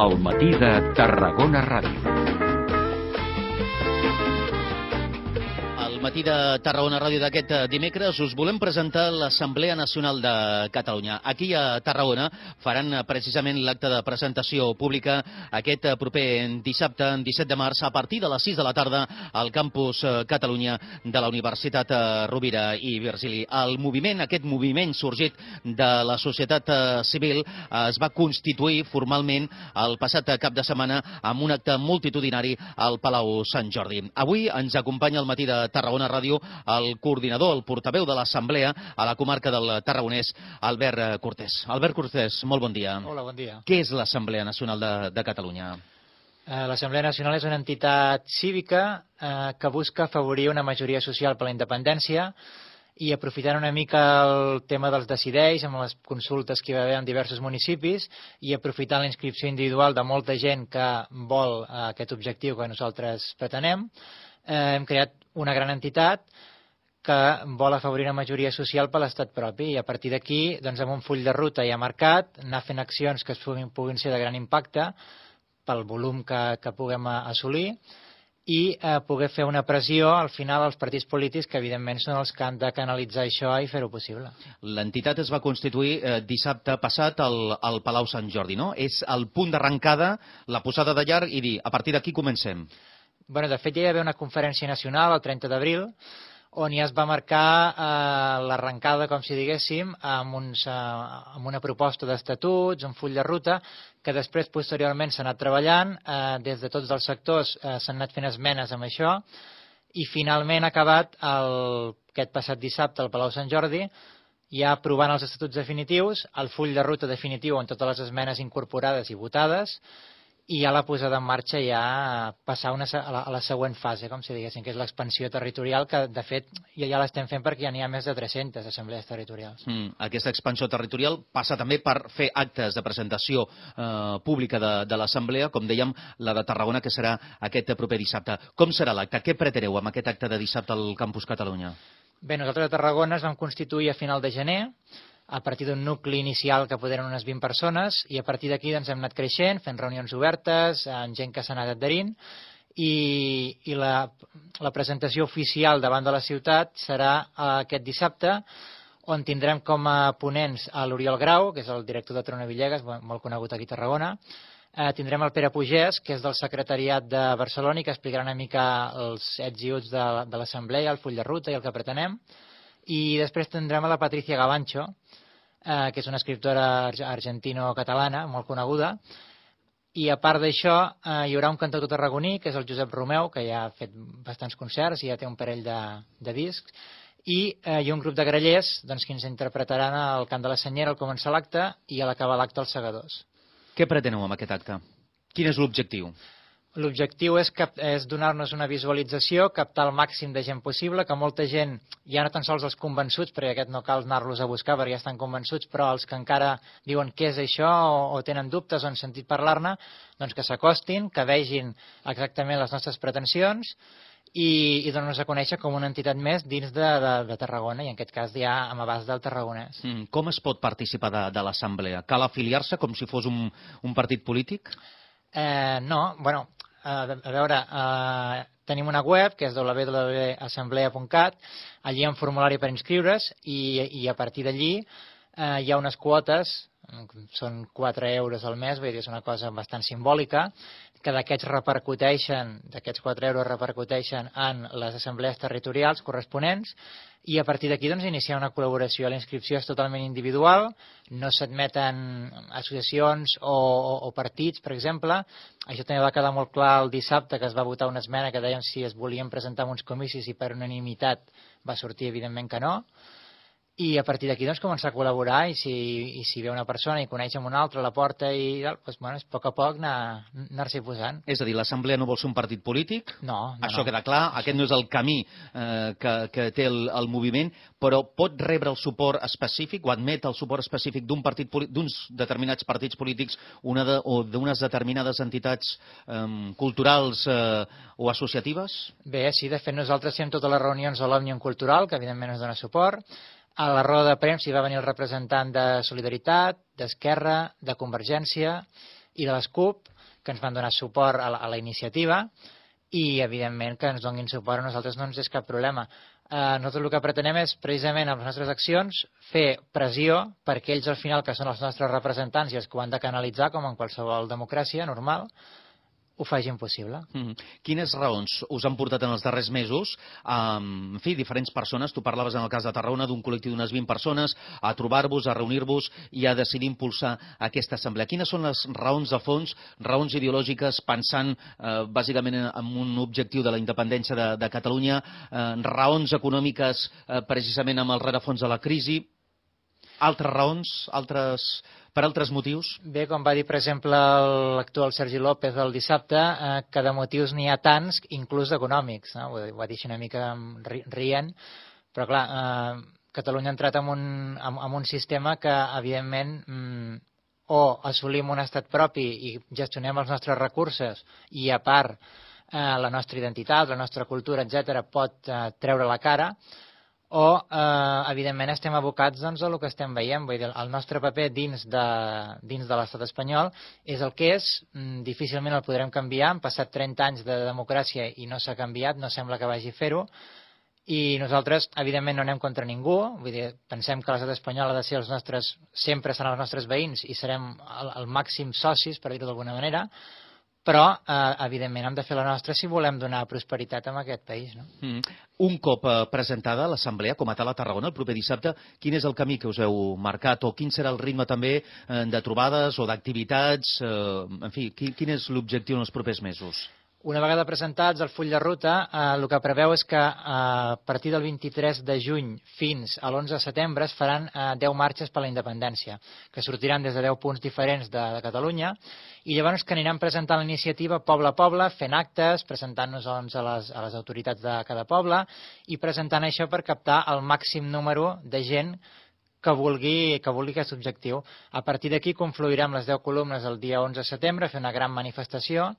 El matí de Tarragona Ràdio. Matí de Tarragona Ràdio d'aquest eh, dimecres us volem presentar l'Assemblea Nacional de Catalunya. Aquí a Tarragona faran eh, precisament l'acte de presentació pública aquest eh, proper dissabte, 17 de març, a partir de les 6 de la tarda al campus Catalunya de la Universitat Rovira i Virgili. El moviment, aquest moviment sorgit de la societat civil, es va constituir formalment el passat cap de setmana amb un acte multitudinari al Palau Sant Jordi. Avui ens acompanya al matí de Tarragona Ràdio el coordinador, el portaveu de l'Assemblea a la comarca del Tarragonès, Albert eh, Cortés. Albert Cortés, molt bon dia. Hola, bon dia. Què és l'Assemblea Nacional de, de Catalunya? Eh, L'Assemblea Nacional és una entitat cívica eh, que busca afavorir una majoria social per la independència i aprofitant una mica el tema dels decideix amb les consultes que hi va haver en diversos municipis i aprofitant la inscripció individual de molta gent que vol eh, aquest objectiu que nosaltres pretenem, eh, hem creat una gran entitat que vol afavorir una majoria social per l'estat propi i a partir d'aquí, doncs, amb un full de ruta ja marcat, anar fent accions que es puguin, puguin ser de gran impacte pel volum que, que puguem a- assolir i eh, poder fer una pressió al final als partits polítics que evidentment són els que han de canalitzar això i fer-ho possible. L'entitat es va constituir eh, dissabte passat al, al Palau Sant Jordi, no? És el punt d'arrencada, la posada de llarg i dir, a partir d'aquí comencem. Bueno, de fet, ja hi va haver una conferència nacional el 30 d'abril on ja es va marcar eh, l'arrencada, com si diguéssim, amb, uns, eh, amb una proposta d'estatuts, un full de ruta, que després, posteriorment, s'ha anat treballant, eh, des de tots els sectors eh, s'han anat fent esmenes amb això, i finalment ha acabat el, aquest passat dissabte al Palau Sant Jordi, ja aprovant els estatuts definitius, el full de ruta definitiu amb totes les esmenes incorporades i votades, i ja la posada en marxa ja a passar una, a, la, a la següent fase, com si diguéssim, que és l'expansió territorial, que de fet ja, ja l'estem fent perquè ja n'hi ha més de 300 assemblees territorials. Mm, aquesta expansió territorial passa també per fer actes de presentació eh, pública de, de l'Assemblea, com dèiem, la de Tarragona, que serà aquest proper dissabte. Com serà l'acte? Què preteneu amb aquest acte de dissabte al Campus Catalunya? Bé, nosaltres a Tarragona es vam constituir a final de gener, a partir d'un nucli inicial que poderen unes 20 persones, i a partir d'aquí doncs, hem anat creixent, fent reunions obertes, amb gent que s'ha anat adherint, i, i la, la presentació oficial davant de la ciutat serà eh, aquest dissabte, on tindrem com a ponents a l'Oriol Grau, que és el director de Trona Villegas, mo- molt conegut aquí a Tarragona, eh, tindrem el Pere Pugès, que és del secretariat de Barcelona i que explicarà una mica els ets i uts de, de l'assemblea, el full de ruta i el que pretenem, i després tindrem a la Patricia Gavancho, eh, que és una escriptora arge- argentino-catalana molt coneguda, i a part d'això eh, hi haurà un cantautor tarragoní, que és el Josep Romeu, que ja ha fet bastants concerts i ja té un parell de, de discs, i eh, hi ha un grup de grellers doncs, que ens interpretaran el cant de la senyera al començar l'acte i a l'acabar l'acte els segadors. Què preteneu amb aquest acte? Quin és l'objectiu? L'objectiu és, cap, és donar-nos una visualització, captar el màxim de gent possible, que molta gent, ja no tan sols els convençuts, perquè aquest no cal anar-los a buscar perquè ja estan convençuts, però els que encara diuen què és això o, o tenen dubtes o han sentit parlar-ne, doncs que s'acostin, que vegin exactament les nostres pretensions i, i donar-nos a conèixer com una entitat més dins de, de, de Tarragona, i en aquest cas ja amb abast del tarragonès. Mm, com es pot participar de, de l'Assemblea? Cal afiliar-se com si fos un, un partit polític? Eh, no, bueno, a, a veure, eh, tenim una web que és www.assemblea.cat, allí hi ha un formulari per inscriure's i, i a partir d'allí eh, hi ha unes quotes, mm, són 4 euros al mes, vull dir, és una cosa bastant simbòlica, que d'aquests repercuteixen, d'aquests 4 euros repercuteixen en les assemblees territorials corresponents i a partir d'aquí doncs, iniciar una col·laboració. La inscripció és totalment individual, no s'admeten associacions o, o, o partits, per exemple. Això també va quedar molt clar el dissabte que es va votar una esmena que deien si es volien presentar en uns comicis i per unanimitat va sortir evidentment que no. I a partir d'aquí doncs, començar a col·laborar i si, i si ve una persona i coneix amb una altra, la porta i tal, doncs, bueno, és a poc a poc anar- anar-s'hi posant. És a dir, l'Assemblea no vol ser un partit polític? No, no, Això no. queda clar, aquest no és el camí eh, que, que té el, el moviment, però pot rebre el suport específic o admet el suport específic d'un partit d'uns determinats partits polítics una de, o d'unes determinades entitats eh, culturals eh, o associatives? Bé, sí, de fet nosaltres fem totes les reunions a l'Òmnium Cultural, que evidentment ens dona suport. A la roda de premsa hi va venir el representant de Solidaritat, d'Esquerra, de Convergència i de les CUP, que ens van donar suport a la, a la iniciativa, i evidentment que ens donguin suport a nosaltres no ens és cap problema. Eh, nosaltres el que pretenem és precisament amb les nostres accions fer pressió perquè ells al final que són els nostres representants i els que ho han de canalitzar com en qualsevol democràcia normal ho facin possible. Mm -hmm. Quines raons us han portat en els darrers mesos, um, en fi, diferents persones, tu parlaves en el cas de Tarragona d'un col·lectiu d'unes 20 persones, a trobar-vos, a reunir-vos i a decidir impulsar aquesta assemblea. Quines són les raons de fons, raons ideològiques, pensant eh, bàsicament en un objectiu de la independència de, de Catalunya, eh, raons econòmiques eh, precisament amb el rerefons de la crisi, altres raons, altres per altres motius? Bé, com va dir, per exemple, l'actual Sergi López el dissabte, eh, que de motius n'hi ha tants, inclús econòmics. No? Ho, ho va dir així una mica rient, però clar, eh, Catalunya ha entrat en un, en, en un sistema que, evidentment, mm, o assolim un estat propi i gestionem els nostres recursos i, a part, eh, la nostra identitat, la nostra cultura, etc pot eh, treure la cara, o, eh, evidentment, estem abocats doncs, a el que estem veient. Vull dir, el nostre paper dins de, dins de l'estat espanyol és el que és, mm, difícilment el podrem canviar. Han passat 30 anys de democràcia i no s'ha canviat, no sembla que vagi a fer-ho, i nosaltres, evidentment, no anem contra ningú, vull dir, pensem que l'estat espanyol ha de ser els nostres, sempre seran els nostres veïns i serem el, el màxim socis, per dir-ho d'alguna manera, però eh, evidentment hem de fer la nostra si volem donar prosperitat a aquest país. No? Mm. Un cop eh, presentada l'Assemblea com a tal a Tarragona el proper dissabte, quin és el camí que us heu marcat o quin serà el ritme també eh, de trobades o d'activitats? Eh, en fi, quin, quin és l'objectiu en els propers mesos? Una vegada presentats el full de ruta, eh, el que preveu és que eh, a partir del 23 de juny fins a l'11 de setembre es faran eh, 10 marxes per la independència, que sortiran des de 10 punts diferents de, de Catalunya, i llavors que anirem presentant la iniciativa poble a poble, fent actes, presentant-nos doncs, a, les, a les autoritats de cada poble i presentant això per captar el màxim número de gent que vulgui, que vulgui aquest objectiu. A partir d'aquí confluirem les 10 columnes el dia 11 de setembre, fer una gran manifestació,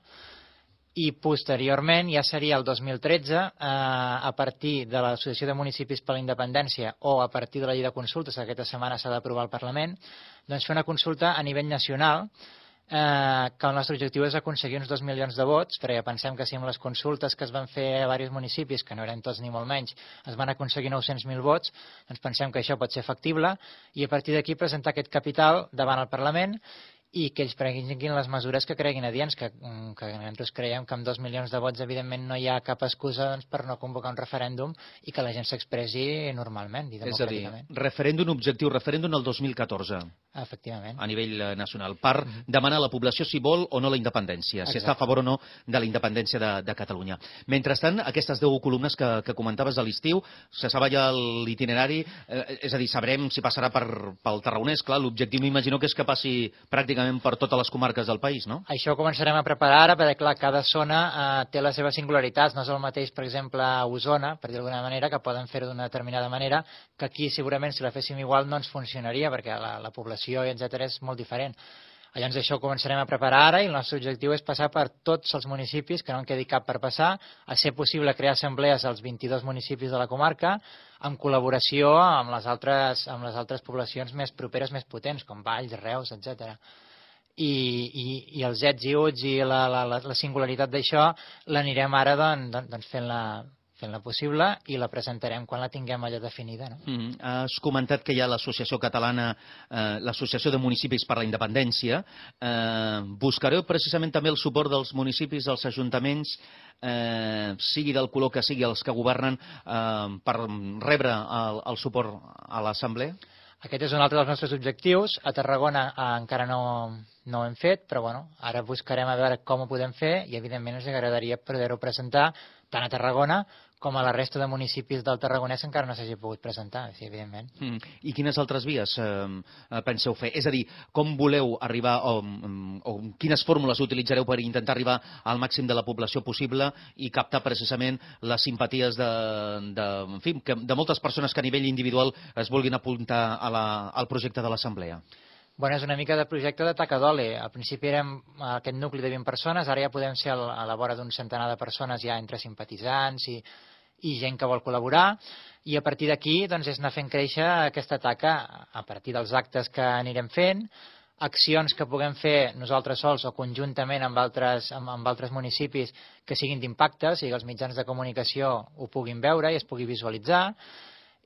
i posteriorment, ja seria el 2013, eh, a partir de l'Associació de Municipis per la Independència o a partir de la llei de consultes, que aquesta setmana s'ha d'aprovar al Parlament, doncs fer una consulta a nivell nacional eh, que el nostre objectiu és aconseguir uns 2 milions de vots, perquè pensem que si amb les consultes que es van fer a diversos municipis, que no eren tots ni molt menys, es van aconseguir 900.000 vots, doncs pensem que això pot ser factible i a partir d'aquí presentar aquest capital davant el Parlament i que ells prenguin les mesures que creguin adients, que, mm, que nosaltres creiem que amb dos milions de vots evidentment no hi ha cap excusa doncs, per no convocar un referèndum i que la gent s'expressi normalment i democràticament. És a dir, referèndum objectiu, referèndum el 2014. Efectivament. A nivell eh, nacional, per mm -hmm. demanar a la població si vol o no la independència, Exacte. si està a favor o no de la independència de, de Catalunya. Mentrestant, aquestes 10 columnes que, que comentaves a l'estiu, se sap ja l'itinerari, eh, és a dir, sabrem si passarà per, pel Tarragonès, clar, l'objectiu m'imagino que és que passi pràcticament pràcticament per totes les comarques del país, no? Això ho començarem a preparar ara, perquè clar, cada zona eh, té les seves singularitats. No és el mateix, per exemple, a Osona, per dir d'alguna manera, que poden fer-ho d'una determinada manera, que aquí segurament si la féssim igual no ens funcionaria, perquè la, la població, etc és molt diferent. Llavors això ho començarem a preparar ara i el nostre objectiu és passar per tots els municipis, que no en quedi cap per passar, a ser possible crear assemblees als 22 municipis de la comarca, en col·laboració amb les altres, amb les altres poblacions més properes, més potents, com Valls, Reus, etc i, i, i els ets i uts i la, la, la singularitat d'això l'anirem ara doncs, doncs fent la fent-la possible i la presentarem quan la tinguem allà definida. No? Mm -hmm. Has comentat que hi ha l'Associació Catalana, eh, l'Associació de Municipis per la Independència. Eh, buscareu precisament també el suport dels municipis, dels ajuntaments, eh, sigui del color que sigui els que governen, eh, per rebre el, el suport a l'Assemblea? Aquest és un altre dels nostres objectius. A Tarragona eh, encara no, no ho hem fet, però bueno, ara buscarem a veure com ho podem fer i evidentment ens agradaria poder-ho presentar tant a Tarragona com a la resta de municipis del Tarragonès encara no s'hagi pogut presentar, sí, evidentment. Mm. I quines altres vies eh, penseu fer? És a dir, com voleu arribar o, mm, o quines fórmules utilitzareu per intentar arribar al màxim de la població possible i captar precisament les simpaties de, de, en fi, que, de moltes persones que a nivell individual es vulguin apuntar a la, al projecte de l'Assemblea? Bueno, és una mica de projecte de Tacadole. Al principi érem aquest nucli de 20 persones, ara ja podem ser a la vora d'un centenar de persones ja entre simpatitzants i, i gent que vol col·laborar i a partir d'aquí doncs, és anar fent créixer aquesta taca a partir dels actes que anirem fent, accions que puguem fer nosaltres sols o conjuntament amb altres, amb, amb altres municipis que siguin d'impacte, o sigui que els mitjans de comunicació ho puguin veure i es pugui visualitzar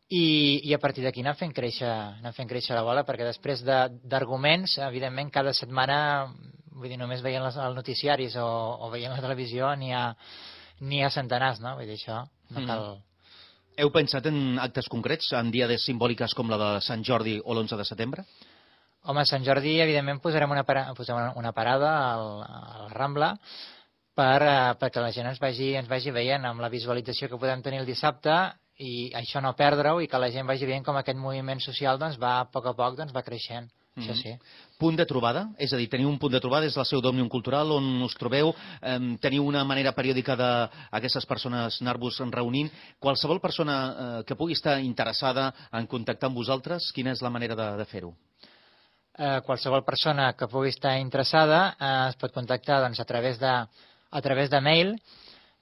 i, i a partir d'aquí anar fent créixer anar fent créixer la bola perquè després d'arguments, de, evidentment cada setmana vull dir, només veient les, els noticiaris o, o veient la televisió n'hi ha, n'hi ha centenars, no? Vull dir, això no mm. cal... Mm. Heu pensat en actes concrets, en diades simbòliques com la de Sant Jordi o l'11 de setembre? Home, a Sant Jordi, evidentment, posarem una, para, posarem una parada al, a la Rambla per, uh, perquè la gent ens vagi, ens vagi veient amb la visualització que podem tenir el dissabte i això no perdre-ho i que la gent vagi veient com aquest moviment social doncs, va a poc a poc doncs, va creixent. Mm -hmm. Això sí. Punt de trobada? És a dir, teniu un punt de trobada, és la seu d'Òmnium Cultural, on us trobeu, eh, teniu una manera periòdica d'aquestes persones anar-vos reunint. Qualsevol persona eh, que pugui estar interessada en contactar amb vosaltres, quina és la manera de, de fer-ho? Eh, qualsevol persona que pugui estar interessada eh, es pot contactar doncs, a través de, a través de mail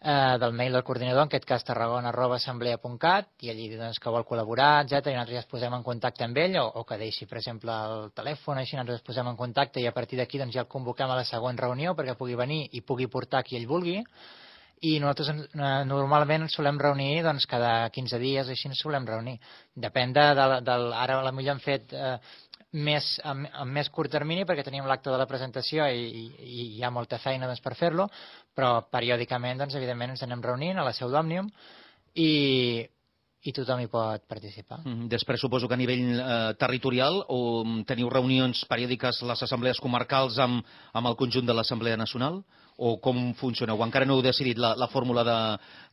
eh, del mail del coordinador, en aquest cas tarragona.assemblea.cat, i allí doncs, que vol col·laborar, etc i nosaltres ja es posem en contacte amb ell, o, o que deixi, per exemple, el telèfon, així nosaltres es posem en contacte i a partir d'aquí doncs, ja el convoquem a la següent reunió perquè pugui venir i pugui portar qui ell vulgui, i nosaltres eh, normalment ens solem reunir doncs, cada 15 dies, així ens solem reunir. Depèn de, de, de, ara a la millor hem fet eh, més, amb, amb més curt termini perquè teníem l'acte de la presentació i, i, i hi ha molta feina doncs, per fer-lo, però periòdicament, doncs, evidentment, ens anem reunint a la seu d'Òmnium i, i tothom hi pot participar. Mm, després suposo que a nivell eh, territorial o teniu reunions periòdiques les assemblees comarcals amb, amb el conjunt de l'Assemblea Nacional? o com funciona? O encara no heu decidit la, la fórmula de,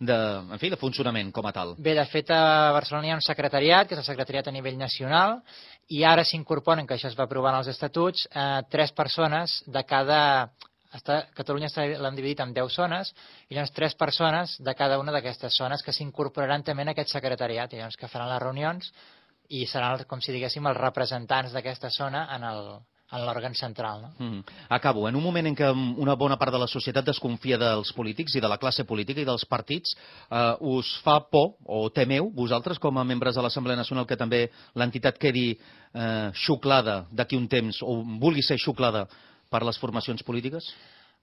de, en fi, de funcionament com a tal? Bé, de fet, a Barcelona hi ha un secretariat, que és el secretariat a nivell nacional, i ara s'incorporen, que això es va aprovar en els estatuts, eh, tres persones de cada... Està, Catalunya l'hem dividit en 10 zones i llavors tres persones de cada una d'aquestes zones que s'incorporaran també en aquest secretariat. I llavors que faran les reunions i seran, com si diguéssim, els representants d'aquesta zona en el, en l'òrgan central. No? Mm. Acabo. En un moment en què una bona part de la societat desconfia dels polítics i de la classe política i dels partits, eh, us fa por o temeu, vosaltres com a membres de l'Assemblea Nacional, que també l'entitat quedi eh, xuclada d'aquí un temps o vulgui ser xuclada per les formacions polítiques?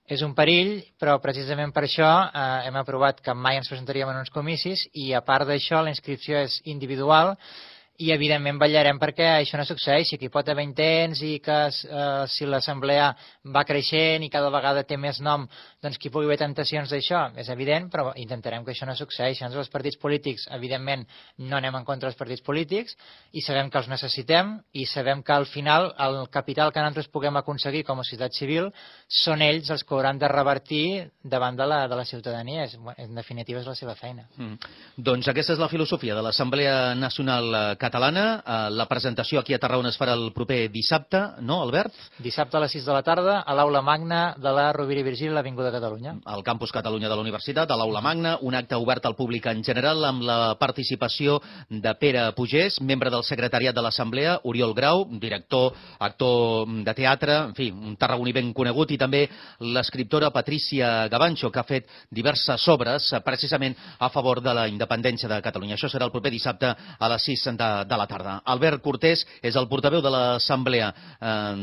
És un perill, però precisament per això eh, hem aprovat que mai ens presentaríem en uns comicis i a part d'això la inscripció és individual i evidentment vetllarem perquè això no succeeixi, que hi pot haver intents i que eh, si l'assemblea va creixent i cada vegada té més nom, doncs qui pugui haver tentacions d'això, és evident, però intentarem que això no succeeixi. Ens els partits polítics, evidentment, no anem en contra dels partits polítics i sabem que els necessitem i sabem que al final el capital que nosaltres puguem aconseguir com a societat civil són ells els que hauran de revertir davant de la, de la ciutadania. És, en definitiva, és la seva feina. Mm. Doncs aquesta és la filosofia de l'Assemblea Nacional Catalana catalana. Eh, la presentació aquí a Tarragona es farà el proper dissabte, no, Albert? Dissabte a les 6 de la tarda a l'Aula Magna de la Rovira i Virgili, l'Avinguda Catalunya. Al Campus Catalunya de la Universitat, a l'Aula Magna, un acte obert al públic en general amb la participació de Pere Pugès, membre del secretariat de l'Assemblea, Oriol Grau, director, actor de teatre, en fi, un tarragoní ben conegut, i també l'escriptora Patricia Gavancho, que ha fet diverses obres precisament a favor de la independència de Catalunya. Això serà el proper dissabte a les 6 de, de la tarda. Albert Cortés és el portaveu de l'Assemblea eh,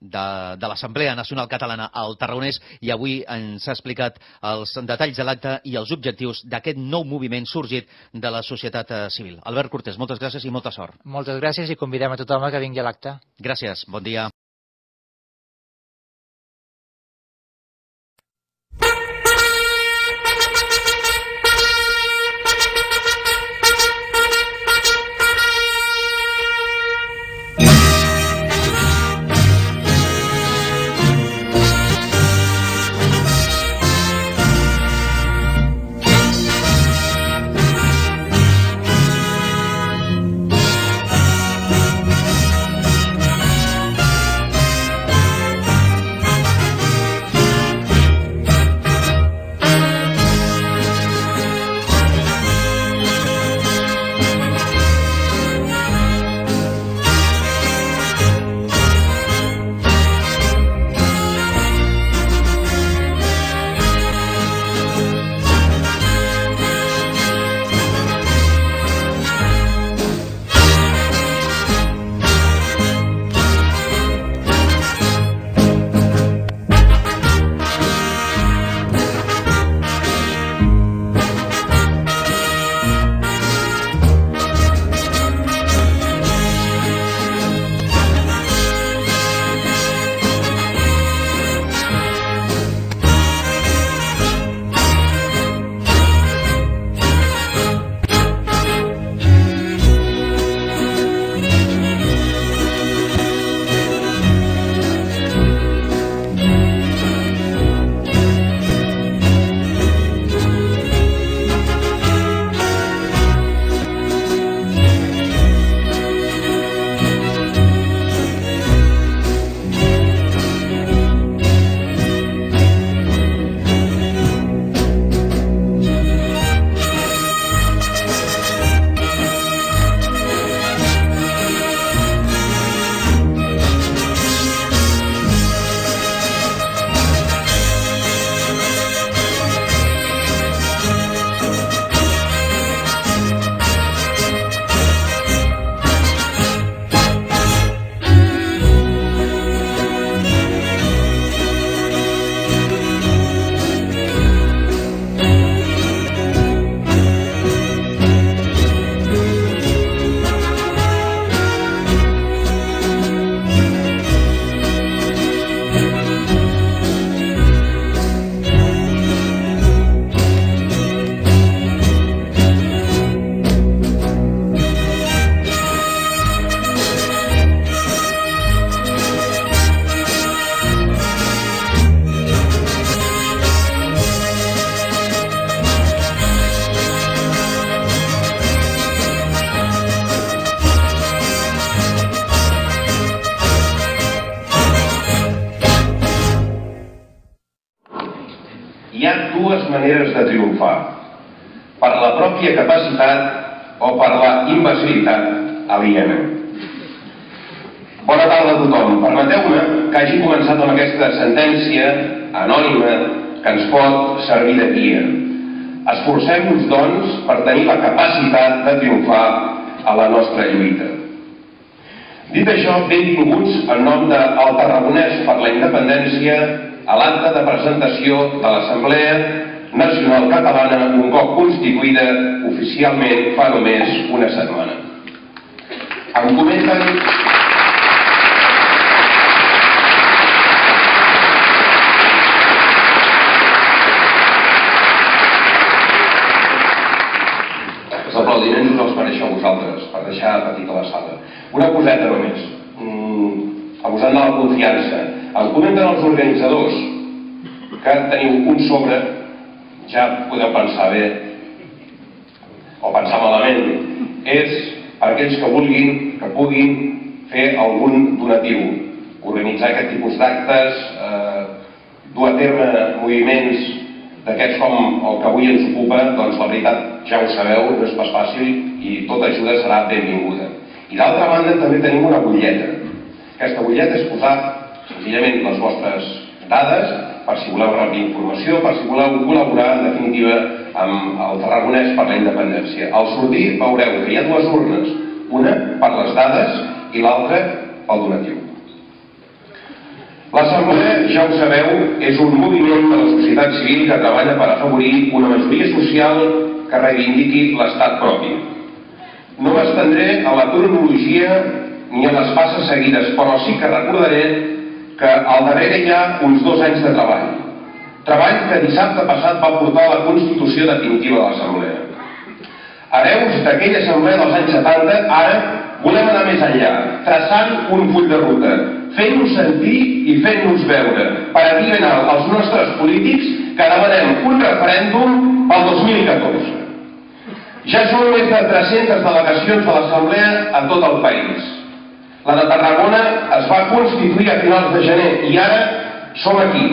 de, de l'Assemblea Nacional Catalana al Tarragonès i avui ens ha explicat els detalls de l'acte i els objectius d'aquest nou moviment sorgit de la societat eh, civil. Albert Cortés, moltes gràcies i molta sort. Moltes gràcies i convidem a tothom a que vingui a l'acte. Gràcies, bon dia. Servir de guia. Esforcem-nos, doncs, per tenir la capacitat de triomfar a la nostra lluita. Dit això, benvinguts en nom del Tarragonès per la Independència a l'acte de presentació de l'Assemblea Nacional Catalana un cop constituïda oficialment fa només una setmana. Em comenten aplaudiments us els mereixeu vosaltres, per deixar petita la sala. Una coseta només, mm, abusant de la confiança. Em comenten els organitzadors que teniu un sobre, ja podeu pensar bé, o pensar malament, és per aquells que vulguin, que puguin fer algun donatiu, organitzar aquest tipus d'actes, eh, dur a terme moviments d'aquests com el que avui ens ocupa, doncs la veritat ja ho sabeu, no és pas fàcil i tota ajuda serà benvinguda. I d'altra banda també tenim una butlleta. Aquesta butlleta és posar senzillament les vostres dades per si voleu rebre informació, per si voleu col·laborar en definitiva amb el Tarragonès per la independència. Al sortir veureu que hi ha dues urnes, una per les dades i l'altra pel donatiu. L'Assemblea, ja ho sabeu, és un moviment de la societat civil que treballa per afavorir una majoria social que reivindiqui l'estat propi. No m'estendré a la cronologia ni a les passes seguides, però sí que recordaré que al darrere hi ha uns dos anys de treball. Treball que dissabte passat va portar a la constitució definitiva de l'Assemblea. Hereus d'aquella assemblea dels anys 70, ara volem anar més enllà, traçant un full de ruta, fent-nos sentir i fent-nos veure, per alt als nostres polítics que demanem un referèndum pel 2014. Ja són més de 300 delegacions de l'Assemblea a tot el país. La de Tarragona es va constituir a finals de gener i ara som aquí,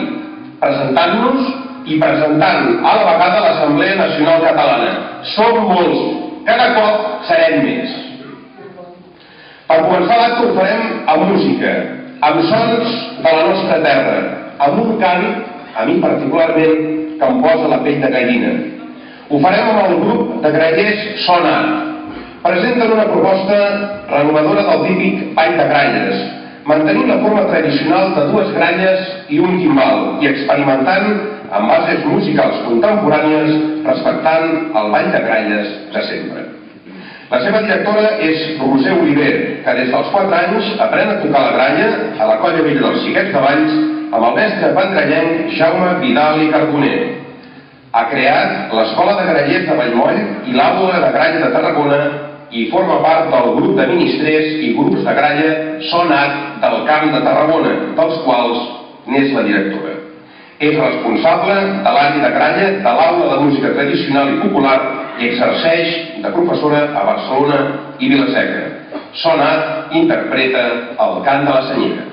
presentant-nos i presentant a la vegada l'Assemblea Nacional Catalana. Som molts, cada cop serem més. Per començar l'acte ho farem amb música, amb sons de la nostra terra, amb un cant, a mi particularment, que em posa la pell de gallina. Ho farem amb el grup de grallers Sona. Presenten una proposta renovadora del típic ball de gralles, mantenint la forma tradicional de dues gralles i un timbal i experimentant amb bases musicals contemporànies respectant el ball de gralles de sempre. La seva directora és Roser Oliver, que des dels 4 anys aprèn a tocar la gralla a la colla vella dels Xiquets de Valls amb el mestre vendrellenc Jaume Vidal i Carboner. Ha creat l'Escola de Grallers de Vallmoll i l'Aula de Gralla de Tarragona i forma part del grup de ministres i grups de gralla Sonat del Camp de Tarragona, dels quals n'és la directora. És responsable de l'àrea de gralla de l'Aula de Música Tradicional i Popular i exerceix de professora a Barcelona i Vilaseca. Sonat interpreta el cant de la senyera.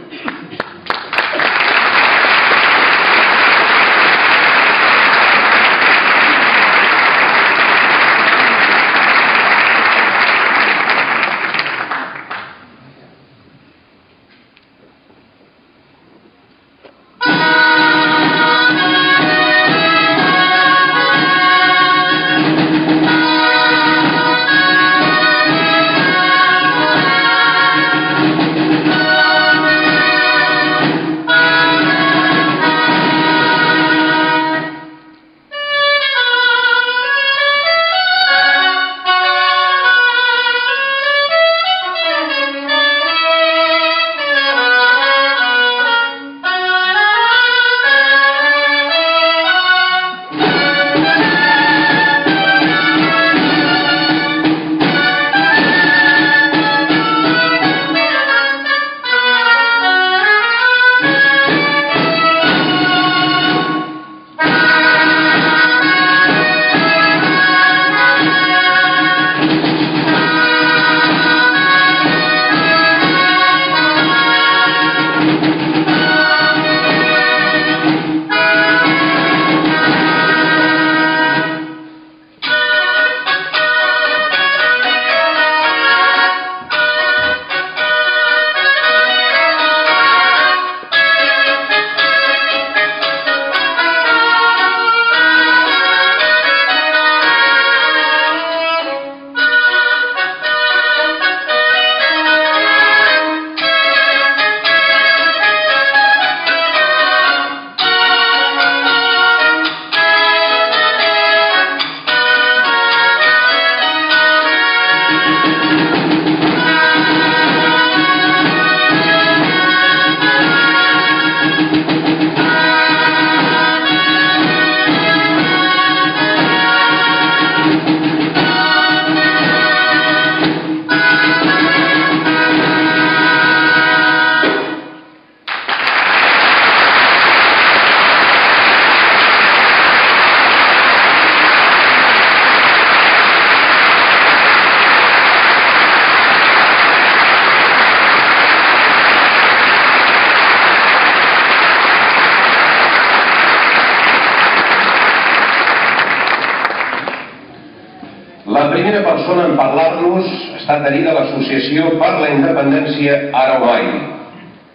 Ha estat adherida a l'Associació per la Independència Ara o Mai.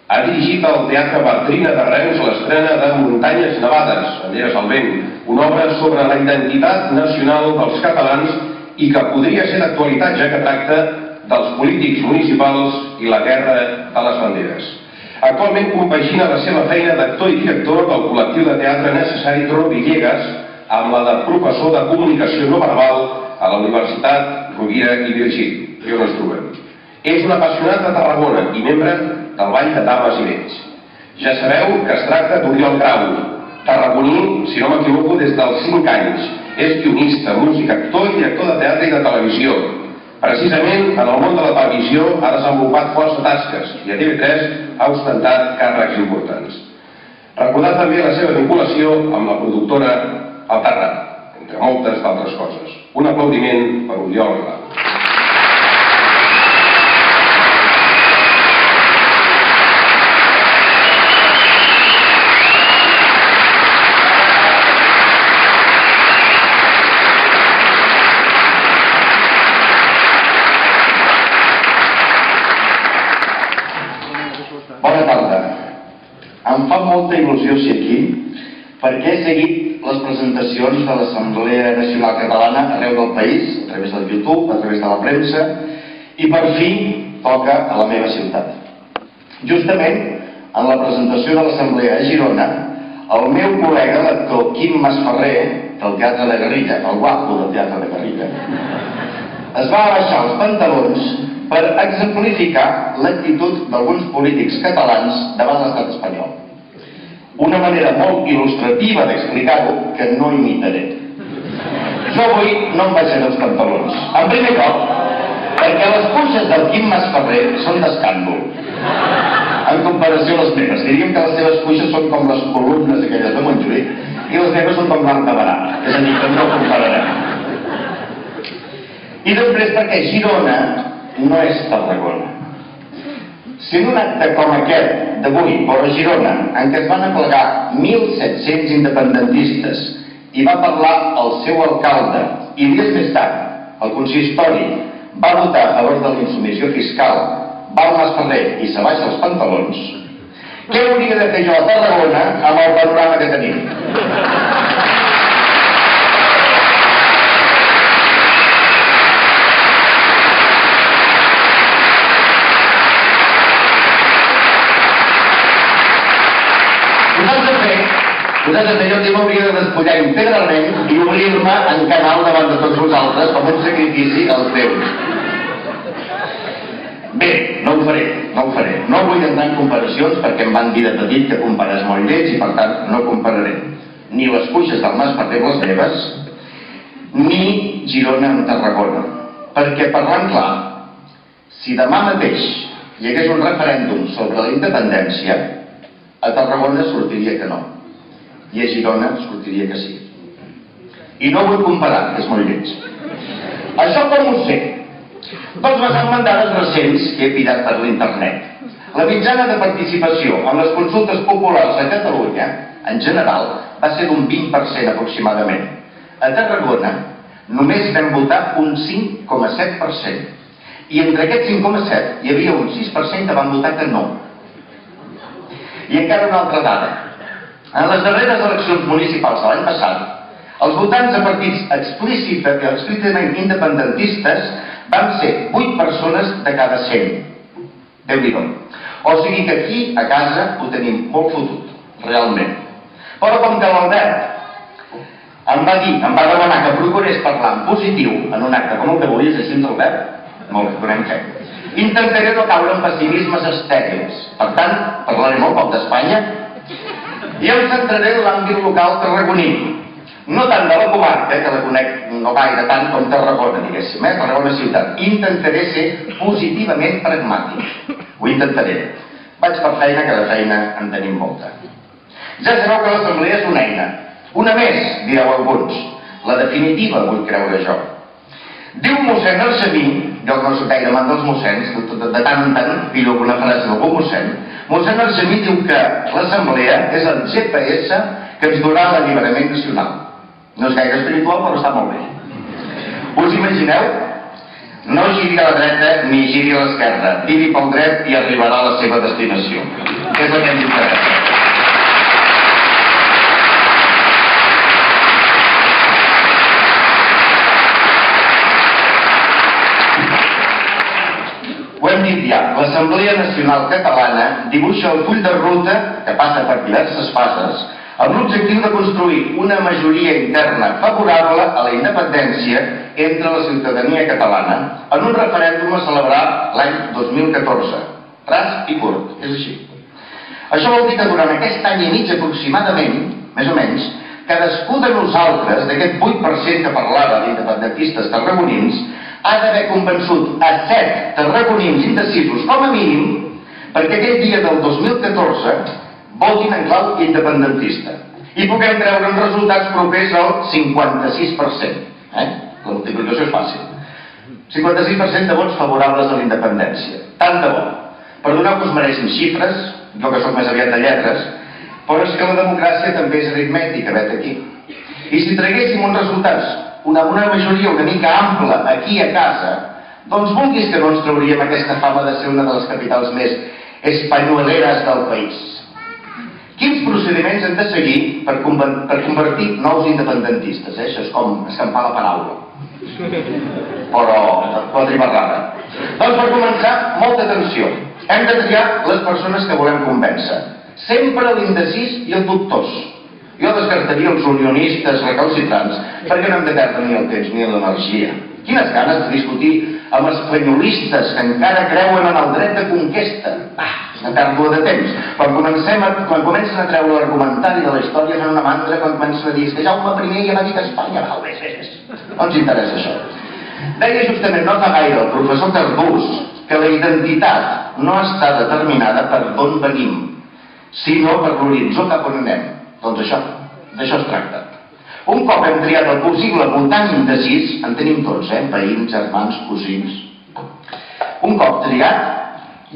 Ha dirigit al Teatre Bartrina de Reus l'estrena de Muntanyes Nevades, Banderes al vent, una obra sobre la identitat nacional dels catalans i que podria ser d'actualitat ja que tracta dels polítics municipals i la guerra de les banderes. Actualment compagina la seva feina d'actor i director del col·lectiu de teatre necessari Tro Villegas amb la de professor de comunicació no verbal a la Universitat Rovira i Virgili, i on ens trobem. És un apassionat de Tarragona i membre del Ball de Dames i Vells. Ja sabeu que es tracta d'Oriol Grau, tarragoní, si no m'equivoco, des dels 5 anys. És guionista, músic, actor i director de teatre i de televisió. Precisament en el món de la televisió ha desenvolupat força tasques i a TV3 ha ostentat càrrecs importants. Recordar també la seva vinculació amb la productora El Terrat, entre moltes d'altres coses. Un aplaudiment per Oriol Grau. Bona tarda. Em fa molta il·lusió ser aquí perquè he seguit les presentacions de l'Assemblea Nacional Catalana arreu del país, a través del YouTube, a través de la premsa, i per fi toca a la meva ciutat. Justament, en la presentació de l'Assemblea a Girona, el meu col·lega, l'actor Quim Masferrer, del Teatre de Garriga, el guapo del Teatre de Garriga, es va abaixar els pantalons per exemplificar l'actitud d'alguns polítics catalans davant l'estat espanyol. Una manera molt il·lustrativa d'explicar-ho que no imitaré. Jo avui no em baixaré els pantalons. En primer lloc, perquè les cuixes del Quim Masferrer són d'escàndol. En comparació a les meves. Diríem que les seves cuixes són com les columnes aquelles de Montjuïc i les meves són com l'arc de Barà. És a dir, que no compararem. I després perquè Girona no és Tarragona. Si un acte com aquest d'avui, o a Girona, en què es van aplegar 1.700 independentistes i va parlar el seu alcalde, i dies més tard, el consistori va votar a favor de la insumissió fiscal, va al Masferrer i s'abaixa els pantalons, què hauria de fer jo a Tarragona amb el panorama que tenim? Posats a fer, posats a fer, jo també m'hauria de despullar íntegrament i obrir-me en canal davant de tots vosaltres com un sacrifici als déus. Bé, no ho faré, no ho faré. No vull entrar en comparacions perquè em van dir de petit que compares molt lleig i per tant no compararé ni les cuixes del Mas per les meves ni Girona amb Tarragona. Perquè parlant clar, si demà mateix hi hagués un referèndum sobre la independència, a Tarragona sortiria que no. I a Girona sortiria que sí. I no vull comparar, és molt lleig. Això com ho sé? Doncs basant en dades recents que he pirat per l'internet. La mitjana de participació en les consultes populars a Catalunya, en general, va ser d'un 20% aproximadament. A Tarragona només vam votar un 5,7%. I entre aquest 5,7 hi havia un 6% que van votar que no. I encara una altra dada. En les darreres eleccions municipals de l'any passat, els votants de partits explícita, explícitament independentistes van ser 8 persones de cada 100. déu nhi O sigui que aquí, a casa, ho tenim molt fotut, realment. Però com que l'Albert em va dir, em va demanar que procurés parlar en positiu en un acte com el que és així, Albert? Molt bé, donem fe. Intentaré no caure en pessimismes estèrils. Per tant, parlaré molt poc d'Espanya i em centraré en l'àmbit local tarragoní. No tant de la comarca, que la conec no gaire tant com Tarragona, diguéssim, eh? Tarragona ciutat. Intentaré ser positivament pragmàtic. Ho intentaré. Vaig per feina, que de feina en tenim molta. Ja sabeu que l'assemblea és una eina. Una més, direu alguns. La definitiva, vull creure jo. Diu mossèn Argemí, jo no soc gaire amant dels mossèns, de, de, de tant en tant pillo alguna frase d'algun mossèn, mossèn Argemí diu que l'assemblea és el GPS que ens durà l'alliberament nacional. No és gaire espiritual, però està molt bé. Us imagineu? No giri a la dreta ni giri a l'esquerra. Tiri pel dret i arribarà a la seva destinació. És el que ens interessa. Ja, l'Assemblea Nacional Catalana dibuixa el full de ruta que passa per diverses fases amb l'objectiu de construir una majoria interna favorable a la independència entre la ciutadania catalana en un referèndum a celebrar l'any 2014. Ras i curt, és així. Això vol dir que durant aquest any i mig aproximadament, més o menys, cadascú de nosaltres, d'aquest 8% que parlava d'independentistes tarragonins, ha d'haver convençut a set tarragonins indecisos, com a mínim, perquè aquell dia del 2014 votin en clau independentista. I puguem treure uns resultats propers al 56%. Eh? La multiplicació és fàcil. 56% de vots favorables a la independència. Tant de bo. Perdoneu que us mereixin xifres, jo que sóc més aviat de lletres, però és que la democràcia també és aritmètica, vet aquí. I si traguéssim uns resultats, una, una majoria una mica ampla aquí a casa, doncs vulguis que no ens trauríem aquesta fama de ser una de les capitals més espanyoleres del país. Quins procediments hem de seguir per, per convertir nous independentistes? Eh? Això és com escampar la paraula. Però pot dir rara. Doncs per començar, molta atenció. Hem de triar les persones que volem convèncer. Sempre l'indecís i el dubtós. Jo descartaria els unionistes recalcitrants perquè no hem de perdre ni el temps ni l'energia. Quines ganes de discutir amb espanyolistes que encara creuen en el dret de conquesta. Ah, una pèrdua de temps. Quan, comencem a, quan comencen a treure l'argumentari de la història fan una mandra quan comencen a dir que Jaume I ja va dir que Espanya va bé, bé, No ens interessa això. Deia justament no fa gaire el professor Cardús que la identitat no està determinada per d'on venim, sinó per l'horitzó cap on anem. Doncs això, d'això es tracta. Un cop hem triat el possible votant indecis, en tenim tots, eh? veïns, germans, cosins. Un cop triat,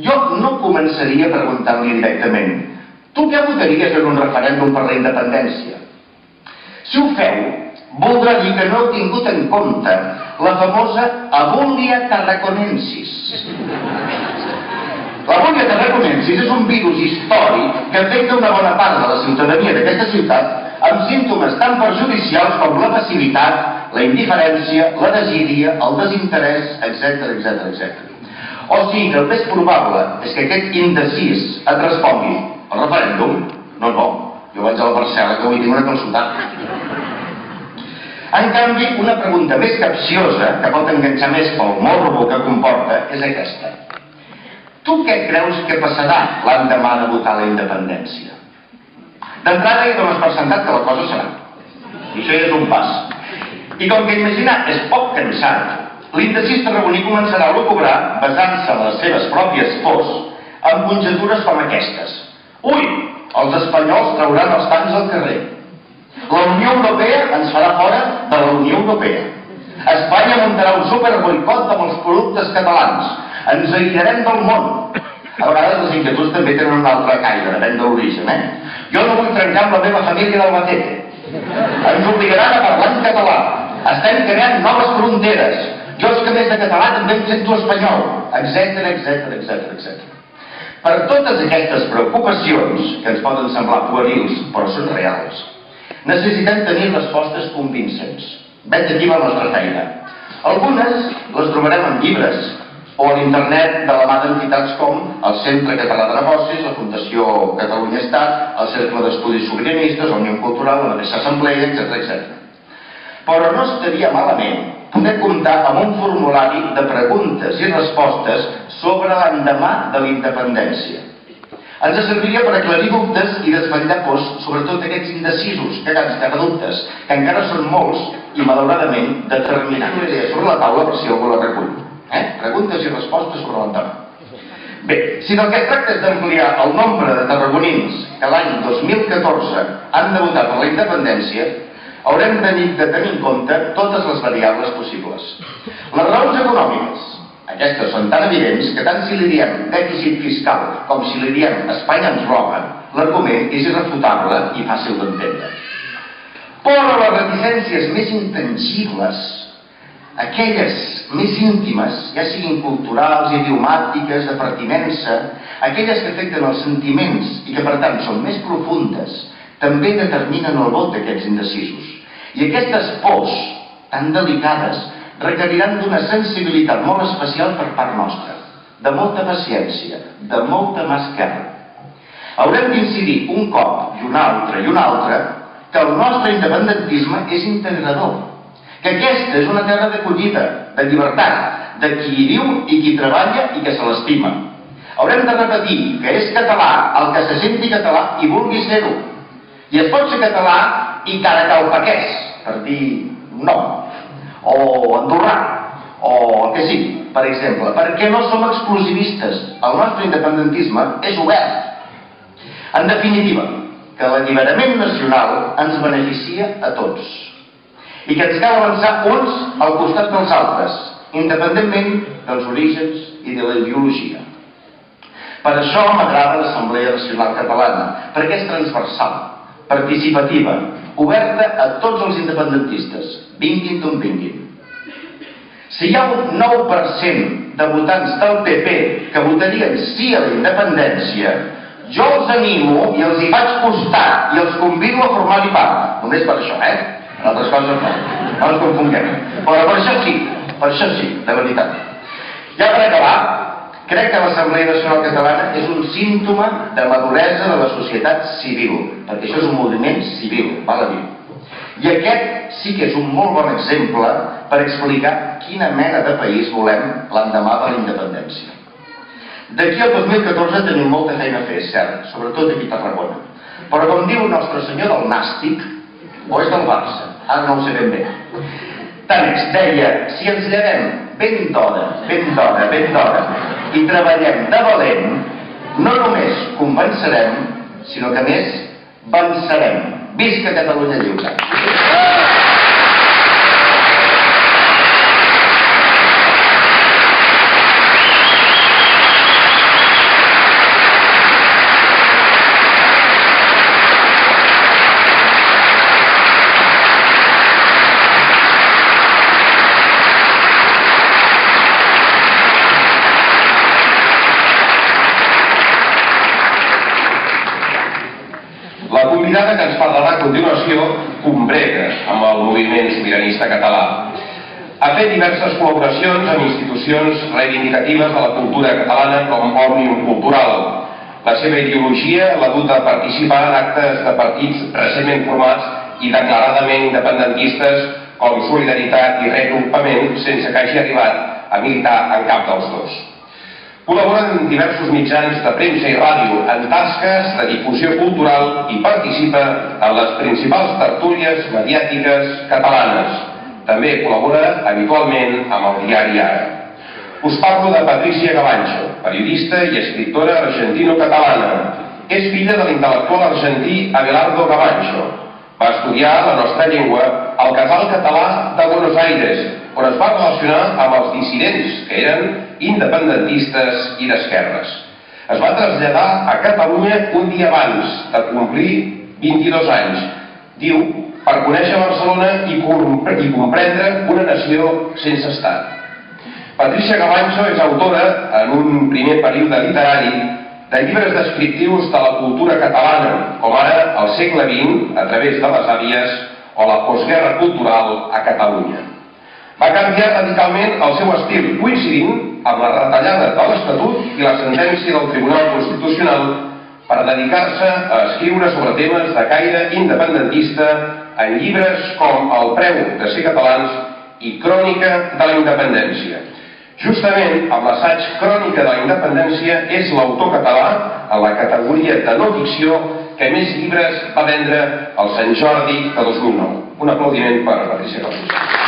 jo no començaria preguntant-li directament tu què votaries en un referèndum per la independència? Si ho feu, voldrà dir que no heu tingut en compte la famosa abúlia tarraconensis. L'abúlia tarraconensis és un virus històric que afecta una bona part de la ciutadania d'aquesta ciutat amb símptomes tan perjudicials com la passivitat, la indiferència, la desídia, el desinterès, etc etc etc. O sigui que el més probable és que aquest indecís et respongui el referèndum? No, no, jo vaig a la parcel·la que avui tinc una consulta. En canvi, una pregunta més capciosa, que pot enganxar més pel morbo que comporta, és aquesta. Tu què creus que passarà l'endemà de votar la independència? D'entrada ja dones per sentat que la cosa serà. I això ja és un pas. I com que imaginar és poc cansat, l'indecís tarragoní començarà a lucubrar basant-se en les seves pròpies pors amb conjectures com aquestes. Ui, els espanyols trauran els tancs al carrer. La Unió Europea ens farà fora de la Unió Europea. Espanya muntarà un superboicot amb els productes catalans. Ens aïllarem del món. A vegades les inquietuds també tenen un altre caire, depèn de l'origen, eh? Jo no vull trencar amb la meva família del Batete. Ens obligaran a parlar en català. Estem creant noves fronteres. Jo és que més de català també em sento espanyol, etc etc etc etc. Per totes aquestes preocupacions, que ens poden semblar puerils, però són reals, necessitem tenir respostes convincents. Vet aquí la nostra feina. Algunes les trobarem en llibres, o a l'internet de la mà d'entitats com el Centre Català de Negocis, la Fundació Catalunya Estat, el Cercle d'Estudis Sobiranistes, Unió Cultural, la mateixa Assemblea, etc etc. Però no estaria malament poder comptar amb un formulari de preguntes i respostes sobre l'endemà de la independència. Ens serviria per aclarir dubtes i desvetllar pors, sobretot aquests indecisos, cagats de dubtes, que encara són molts i malauradament determinants. Una idea sobre la taula per si algú la recull. Eh? Preguntes i respostes sobre l'endemà. Bé, si del que es tracta és d'ampliar el nombre de tarragonins que l'any 2014 han de votar per la independència, haurem de, de tenir en compte totes les variables possibles. Les raons econòmiques, aquestes són tan evidents que tant si li diem dèficit fiscal com si li diem Espanya ens roba, l'argument és irrefutable i fàcil d'entendre. Però les reticències més intangibles aquelles més íntimes, ja siguin culturals, idiomàtiques, de pertinença, aquelles que afecten els sentiments i que per tant són més profundes, també determinen el vot d'aquests indecisos. I aquestes pors tan delicades requeriran d'una sensibilitat molt especial per part nostra, de molta paciència, de molta mascara. Haurem d'incidir un cop i un altre i un altre que el nostre independentisme és integrador, que aquesta és una terra d'acollida, de llibertat, de qui hi viu i qui treballa i que se l'estima. Haurem de repetir que és català el que se senti català i vulgui ser-ho. I es pot ser català i cara calpaquès, per dir no, o andorrà, o el que sigui, per exemple, perquè no som exclusivistes. El nostre independentisme és obert. En definitiva, que l'alliberament nacional ens beneficia a tots i que ens cal avançar uns al costat dels altres, independentment dels orígens i de la ideologia. Per això m'agrada l'Assemblea Nacional Catalana, perquè és transversal, participativa, oberta a tots els independentistes, vinguin d'on vinguin. Si hi ha un 9% de votants del PP que votarien sí a la independència, jo els animo i els hi vaig costar i els convido a formar-hi part. Només per això, eh? En altres coses no. No ens confonguem. Però per això sí, per això sí, de veritat. Ja per acabar, crec que l'Assemblea Nacional Catalana és un símptoma de maduresa de la societat civil, perquè això és un moviment civil, val a dir. I aquest sí que és un molt bon exemple per explicar quina mena de país volem l'endemà de la independència. D'aquí al 2014 tenim molta feina a fer, cert, sobretot aquí a Tarragona. Però com diu el nostre senyor del Nàstic, o és del Barça, ara no ho sé ben bé. Tànex deia, si ens llevem ben d'hora, ben d'hora, ben d'hora, i treballem de valent, no només convencerem, sinó que més vencerem. Visca Catalunya Lliure! Convidada que ens parlarà a continuació combrega amb el moviment sobiranista català. Ha fet diverses col·laboracions amb institucions reivindicatives de la cultura catalana com Òmnium Cultural. La seva ideologia l'ha dut a participar en actes de partits recentment formats i declaradament independentistes com Solidaritat i Reagrupament sense que hagi arribat a militar en cap dels dos. Col·labora en diversos mitjans de premsa i ràdio en tasques de difusió cultural i participa en les principals tertúlies mediàtiques catalanes. També col·labora habitualment amb el diari Ara. Us parlo de Patricia Gavancho, periodista i escriptora argentino-catalana. És filla de l'intel·lectual argentí Abelardo Gavancho. Va estudiar la nostra llengua al Casal Català de Buenos Aires, on es va relacionar amb els dissidents que eren independentistes i d'esquerres. Es va traslladar a Catalunya un dia abans de complir 22 anys. Diu, per conèixer Barcelona i, compre i comprendre una nació sense estat. Patricia Gavancho és autora, en un primer període literari, de llibres descriptius de la cultura catalana, com ara el segle XX, a través de les àvies, o la postguerra cultural a Catalunya. Va canviar radicalment el seu estil, coincidint amb la retallada de l'Estatut i la sentència del Tribunal Constitucional per dedicar-se a escriure sobre temes de caire independentista en llibres com El preu de ser catalans i Crònica de la independència. Justament amb l'assaig Crònica de la independència és l'autor català en la categoria de no ficció que més llibres va vendre el Sant Jordi de 2009. Un aplaudiment per Patricia Calís.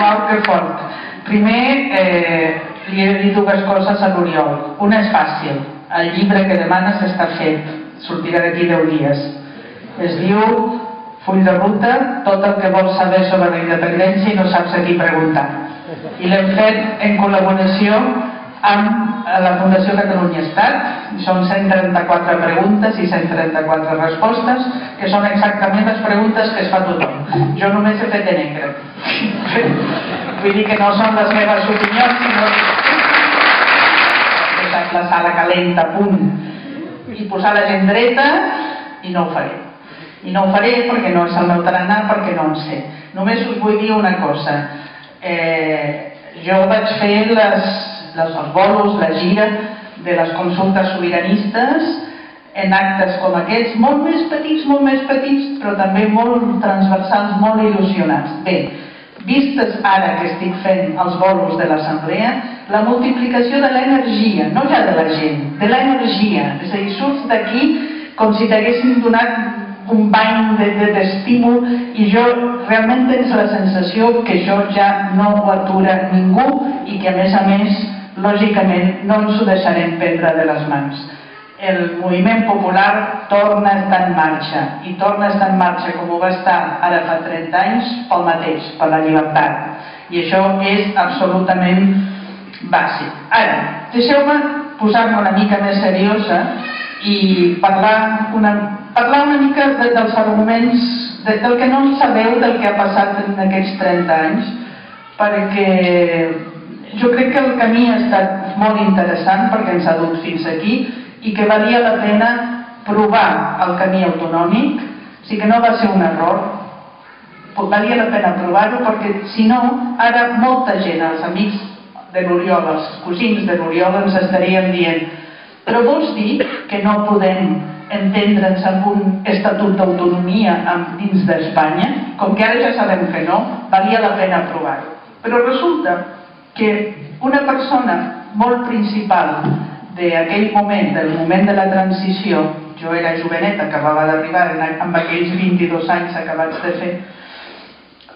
Uau, que fort. Primer, eh, li he dit dues coses a l'Oriol. Una és fàcil. El llibre que demanes està fet. sortirà d'aquí 10 dies. Es diu full de ruta, tot el que vols saber sobre la independència i no saps a qui preguntar. I l'hem fet en col·laboració amb la Fundació Catalunya Estat. Són 134 preguntes i 134 respostes, que són exactament les preguntes que es fa tothom. Jo només he fet en negre. Vull dir que no són les meves opinions, sinó posat la sala calenta punt i posar la gent dreta i no ho faré. I no ho faré perquè no és el meu tarannà, perquè no en sé. Només us vull dir una cosa. Eh, jo vaig fer les, les, els bolos, la gira de les consultes sobiranistes en actes com aquests, molt més petits, molt més petits, però també molt transversals, molt il·lusionats. Bé, vistes ara que estic fent els bolos de l'assemblea, la multiplicació de l'energia, no ja de la gent, de l'energia, és a dir, surts d'aquí com si t'haguessin donat un bany d'estímul de, de, i jo realment tens la sensació que això ja no ho atura ningú i que a més a més lògicament no ens ho deixarem prendre de les mans el moviment popular torna a estar en marxa i torna a estar en marxa com ho va estar ara fa 30 anys pel mateix, per la llibertat i això és absolutament bàsic. Ara, deixeu-me posar-me una mica més seriosa i parlar una, parlar una mica de, dels arguments, de, del que no sabeu del que ha passat en aquests 30 anys, perquè jo crec que el camí ha estat molt interessant perquè ens ha dut fins aquí i que valia la pena provar el camí autonòmic, o sigui que no va ser un error, valia la pena provar-ho perquè si no, ara molta gent, els amics de l'Oriol, els cosins de l'Oriol ens estarien dient però vols dir que no podem entendre'ns amb un estatut d'autonomia dins d'Espanya? Com que ara ja sabem que no, valia la pena provar-ho. Però resulta que una persona molt principal d'aquell moment, del moment de la transició, jo era joveneta, acabava d'arribar amb aquells 22 anys acabats de fer,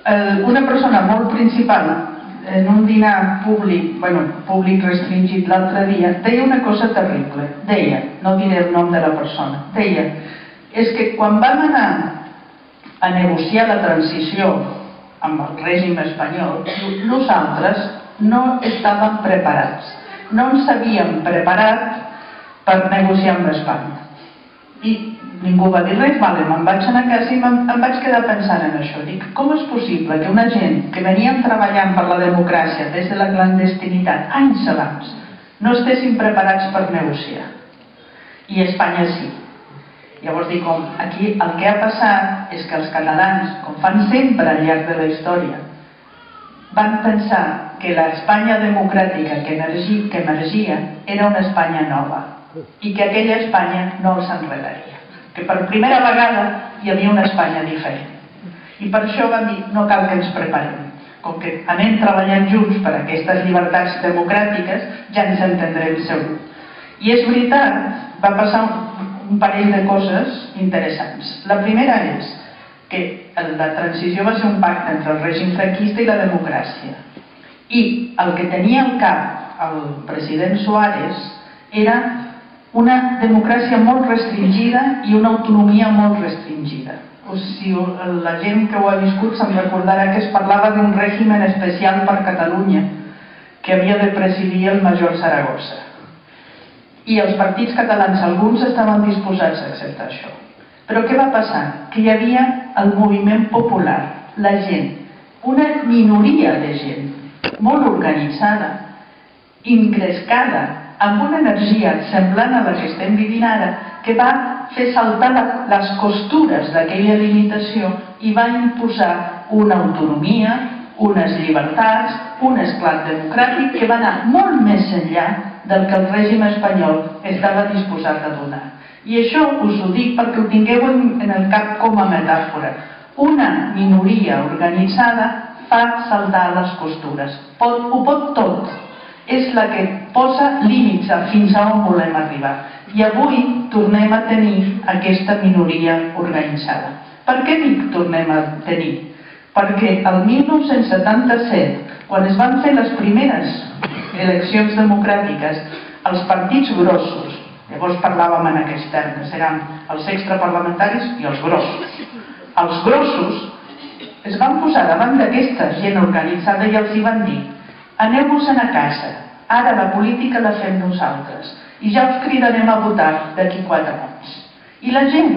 eh, una persona molt principal en un dinar públic, bueno, públic restringit l'altre dia, deia una cosa terrible. Deia, no diré el nom de la persona, deia, és que quan vam anar a negociar la transició amb el règim espanyol, nosaltres no estàvem preparats. No ens havíem preparat per negociar amb Espanya. I ningú va dir res, vale, me'n vaig anar a casa i em, vaig quedar pensant en això. Dic, com és possible que una gent que veníem treballant per la democràcia des de la clandestinitat anys abans no estessin preparats per negociar? I Espanya sí. Llavors dic, com, aquí el que ha passat és que els catalans, com fan sempre al llarg de la història, van pensar que l'Espanya democràtica que emergia, que emergia era una Espanya nova i que aquella Espanya no els enredaria que per primera vegada hi havia una Espanya diferent. I per això vam dir, no cal que ens preparem. Com que anem treballant junts per aquestes llibertats democràtiques, ja ens entendrem segur. I és veritat, va passar un parell de coses interessants. La primera és que la transició va ser un pacte entre el règim franquista i la democràcia. I el que tenia al cap el president Suárez era una democràcia molt restringida i una autonomia molt restringida. O si la gent que ho ha viscut se'n recordarà que es parlava d'un règim especial per Catalunya que havia de presidir el major Saragossa. I els partits catalans, alguns estaven disposats a acceptar això. Però què va passar? Que hi havia el moviment popular, la gent, una minoria de gent, molt organitzada, ingrescada, amb una energia semblant a la que estem vivint ara, que va fer saltar les costures d'aquella limitació i va imposar una autonomia, unes llibertats, un esclat democràtic que va anar molt més enllà del que el règim espanyol estava disposat a donar. I això us ho dic perquè ho tingueu en el cap com a metàfora. Una minoria organitzada fa saltar les costures. Pot, ho pot tot, és la que posa límits a fins a on volem arribar. I avui tornem a tenir aquesta minoria organitzada. Per què dic tornem a tenir? Perquè el 1977, quan es van fer les primeres eleccions democràtiques, els partits grossos, Llavors parlàvem en aquests termes, eren els extraparlamentaris i els grossos. Els grossos es van posar davant d'aquesta gent organitzada i els hi van dir aneu-vos a casa, ara la política la fem nosaltres i ja us cridarem a votar d'aquí quatre anys. I la gent,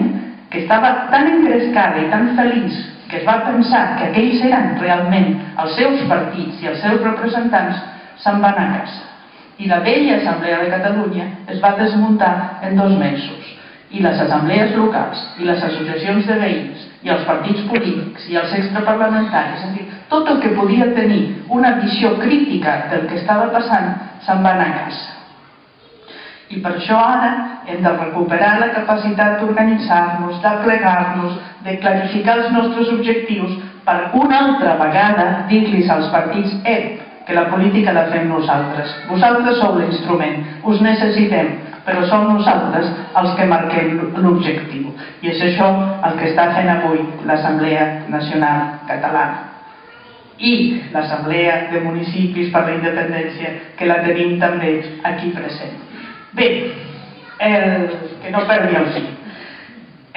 que estava tan engrescada i tan feliç que es va pensar que aquells eren realment els seus partits i els seus representants, se'n van a casa. I la vella Assemblea de Catalunya es va desmuntar en dos mesos. I les assemblees locals, i les associacions de veïns, i els partits polítics, i els extraparlamentaris, en fi, tot el que podia tenir una visió crítica del que estava passant, se'n van a casa. I per això ara hem de recuperar la capacitat d'organitzar-nos, de plegar-nos, de clarificar els nostres objectius per una altra vegada dir-los als partits «Ep, que la política la fem nosaltres. Vosaltres sou l'instrument, us necessitem, però som nosaltres els que marquem l'objectiu. I és això el que està fent avui l'Assemblea Nacional Catalana i l'Assemblea de Municipis per la Independència, que la tenim també aquí present. Bé, el, que no perdi el fil.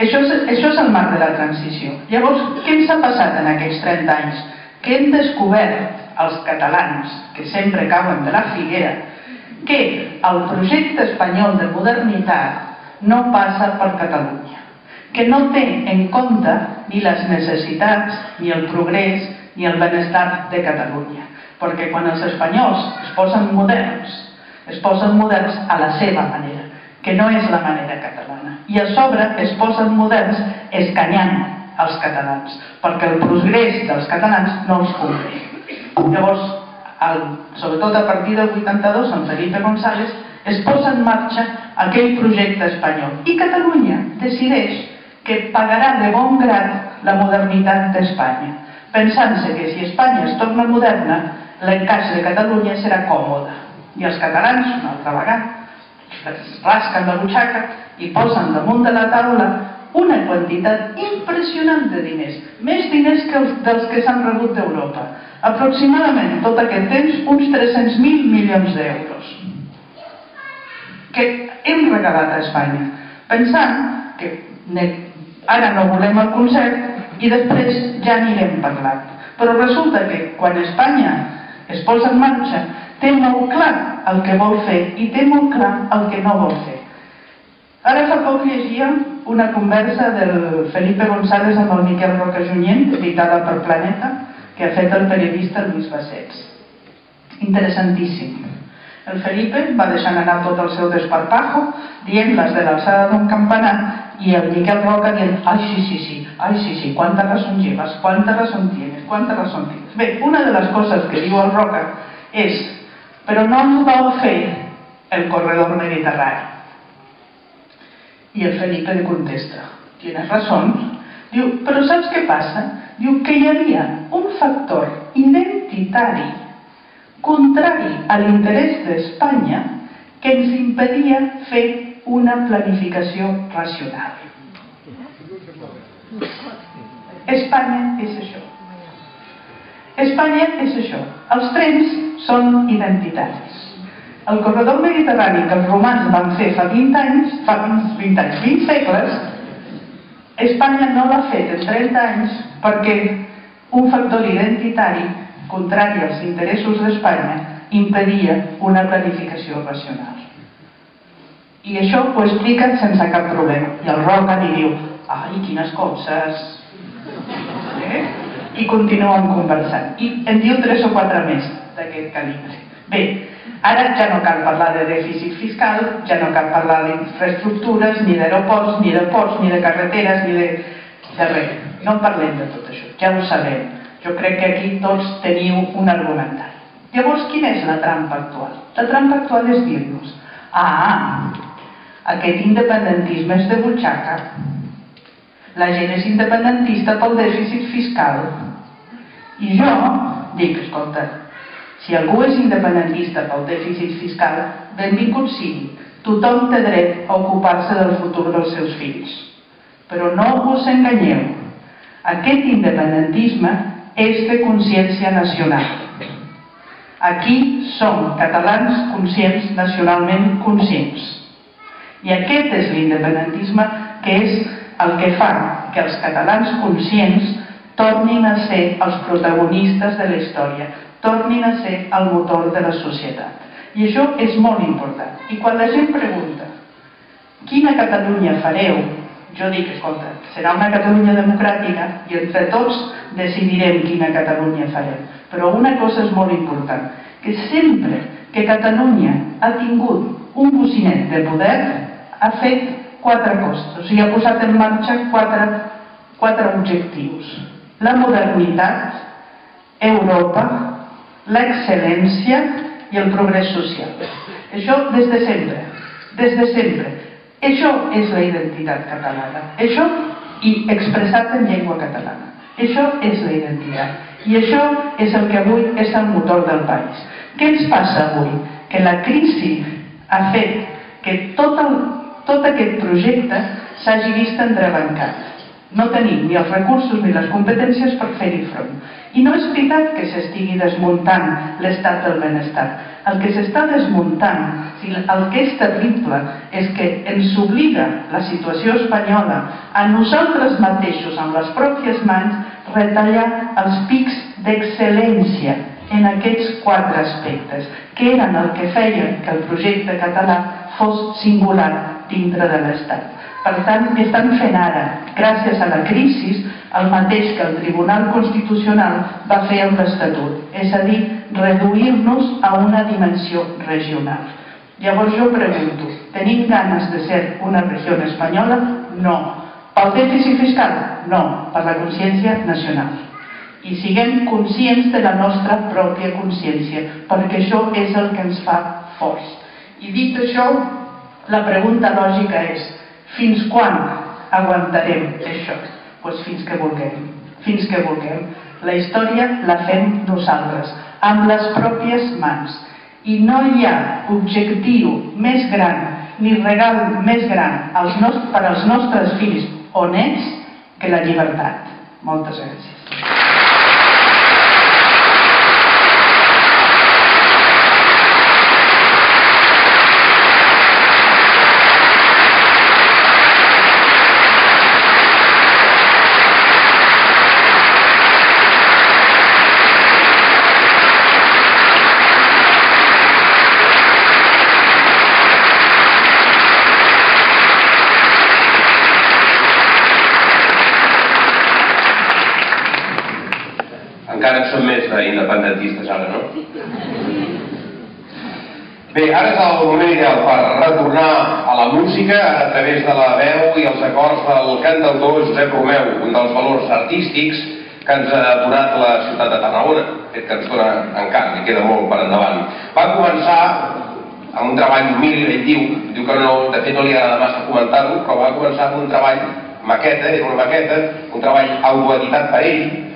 Això és, això és el marc de la transició. Llavors, què ens ha passat en aquests 30 anys? Que hem descobert els catalans, que sempre cauen de la figuera, que el projecte espanyol de modernitat no passa per Catalunya, que no té en compte ni les necessitats, ni el progrés, ni el benestar de Catalunya. Perquè quan els espanyols es posen moderns, es posen moderns a la seva manera, que no és la manera catalana. I a sobre es posen moderns escanyant els catalans, perquè el progrés dels catalans no els convé. Llavors, el, sobretot a partir del 82, en Felipe González, es posa en marxa aquell projecte espanyol. I Catalunya decideix que pagarà de bon grat la modernitat d'Espanya, pensant-se que si Espanya es torna moderna, l'encaix de Catalunya serà còmode i els catalans, una altra vegada, es rasquen la butxaca i posen damunt de la taula una quantitat impressionant de diners, més diners que els, dels que s'han rebut d'Europa. Aproximadament, tot aquest temps, uns 300.000 milions d'euros que hem regalat a Espanya, pensant que ara no volem el concert i després ja anirem parlant. Però resulta que quan Espanya es posa en marxa té molt clar el que vol fer i té molt clar el que no vol fer. Ara fa poc llegia una conversa del Felipe González amb el Miquel Roca Junyent, editada per Planeta, que ha fet el periodista Lluís Bassets. Interessantíssim. El Felipe va deixant anar tot el seu desparpajo, dient-les de l'alçada d'un campanar, i el Miquel Roca dient, ai, sí, sí, sí, ai, sí, sí, quanta razón llevas, quanta razón tienes, quanta razón tienes. Bé, una de les coses que diu el Roca és però no ens vol fer el corredor mediterrani. I el Felipe li contesta, tienes razón. Diu, però saps què passa? Diu que hi havia un factor identitari contrari a l'interès d'Espanya que ens impedia fer una planificació racional. Espanya és això. Espanya és això. Els trens són identitaris. El corredor mediterrani que els romans van fer fa 20 anys, fa 20 anys, 20 segles, Espanya no l'ha fet en 30 anys perquè un factor identitari contrari als interessos d'Espanya impedia una planificació racional. I això ho explica sense cap problema. I el Roca li diu, ai, quines coses! Eh? I continuen conversant. I en diu tres o quatre més d'aquest calibre. Bé, ara ja no cal parlar de dèficit fiscal, ja no cal parlar d'infraestructures, ni d'aeroports, ni de ports, ni de carreteres, ni de, de res. No parlem de tot això, ja ho sabem. Jo crec que aquí tots teniu un argumentari. Llavors, quina és la trampa actual? La trampa actual és dir-nos ah, aquest independentisme és de butxaca, la gent és independentista pel dèficit fiscal. I jo dic, escolta, si algú és independentista pel dèficit fiscal, benvingut sigui. Tothom té dret a ocupar-se del futur dels seus fills. Però no us enganyeu. Aquest independentisme és de consciència nacional. Aquí som catalans conscients, nacionalment conscients. I aquest és l'independentisme que és el que fa que els catalans conscients tornin a ser els protagonistes de la història, tornin a ser el motor de la societat. I això és molt important. I quan la gent pregunta quina Catalunya fareu, jo dic, escolta, serà una Catalunya democràtica i entre tots decidirem quina Catalunya farem. Però una cosa és molt important, que sempre que Catalunya ha tingut un bocinet de poder, ha fet quatre coses, o sigui, ha posat en marxa quatre, quatre objectius. La modernitat, Europa, l'excel·lència i el progrés social. Això des de sempre, des de sempre. Això és la identitat catalana. Això i expressat en llengua catalana. Això és la identitat. I això és el que avui és el motor del país. Què ens passa avui? Que la crisi ha fet que tot, el, tot aquest projecte s'hagi vist entrebancat. No tenim ni els recursos ni les competències per fer-hi front. I no és veritat que s'estigui desmuntant l'estat del benestar. El que s'està desmuntant, el que és terrible, és que ens obliga la situació espanyola a nosaltres mateixos, amb les pròpies mans, retallar els pics d'excel·lència en aquests quatre aspectes, que eren el que feien que el projecte català fos singular dintre de l'Estat. Per tant, estan fent ara, gràcies a la crisi, el mateix que el Tribunal Constitucional va fer amb l'Estatut, és a dir, reduir-nos a una dimensió regional. Llavors jo pregunto, tenim ganes de ser una regió espanyola? No. Pel dèficit fiscal? No. Per la consciència nacional. I siguem conscients de la nostra pròpia consciència, perquè això és el que ens fa forts. I dit això, la pregunta lògica és, fins quan aguantarem això? Doncs fins que vulguem, fins que vulguem. La història la fem nosaltres, amb les pròpies mans. I no hi ha objectiu més gran ni regal més gran als per als nostres fills o nets que la llibertat. Moltes gràcies. encara en són més d'independentistes ara, no? Bé, ara és el moment ideal per retornar a la música a través de la veu i els acords del cantautor Josep Romeu, un dels valors artístics que ens ha donat la ciutat de Tarragona, aquest que ens dona encara, i queda molt per endavant. Va començar amb un treball humil, ell diu, diu que no, de fet no li agrada massa comentar-ho, però va començar amb un treball maqueta, era una maqueta, un treball autoeditat per ell,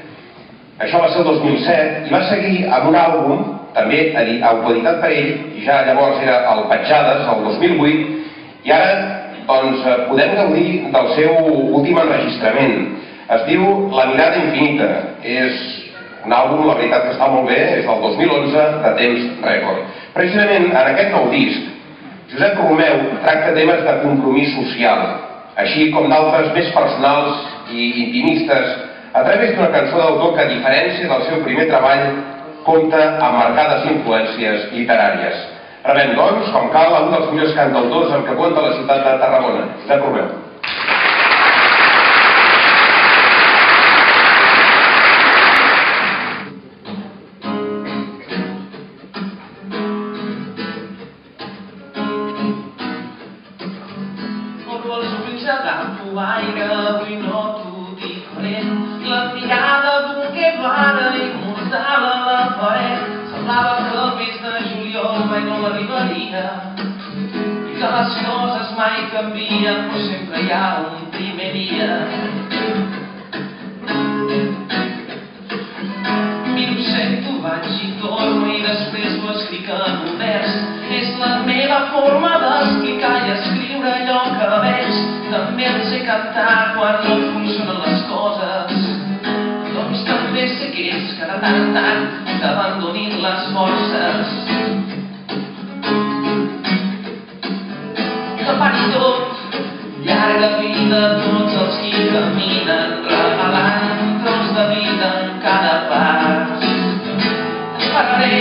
això va ser el 2007 i va seguir amb un àlbum, també autoeditat per ell, i ja llavors era el Petjades, el 2008, i ara doncs, podem gaudir del seu últim enregistrament. Es diu La mirada infinita. És un àlbum, la veritat que està molt bé, és del 2011, de temps rècord. Precisament en aquest nou disc, Josep Romeu tracta temes de compromís social, així com d'altres més personals i intimistes a través d'una cançó d'autor que, a diferència del seu primer treball, compta amb marcades influències literàries. Rebem, doncs, com cal, un dels millors cantautors amb què compta la ciutat de Tarragona, de Romeu. canvia, però sempre hi ha un primer dia. Miro, sento, vaig i torno i després ho escric en un vers. És la meva forma d'explicar i escriure allò que veig. També el sé cantar quan no funcionen les coses. Doncs també sé que és de tant tant t'abandonin les forces. Que pari tot de tots els qui caminen regalant tros de vida en cada pas. Esperaré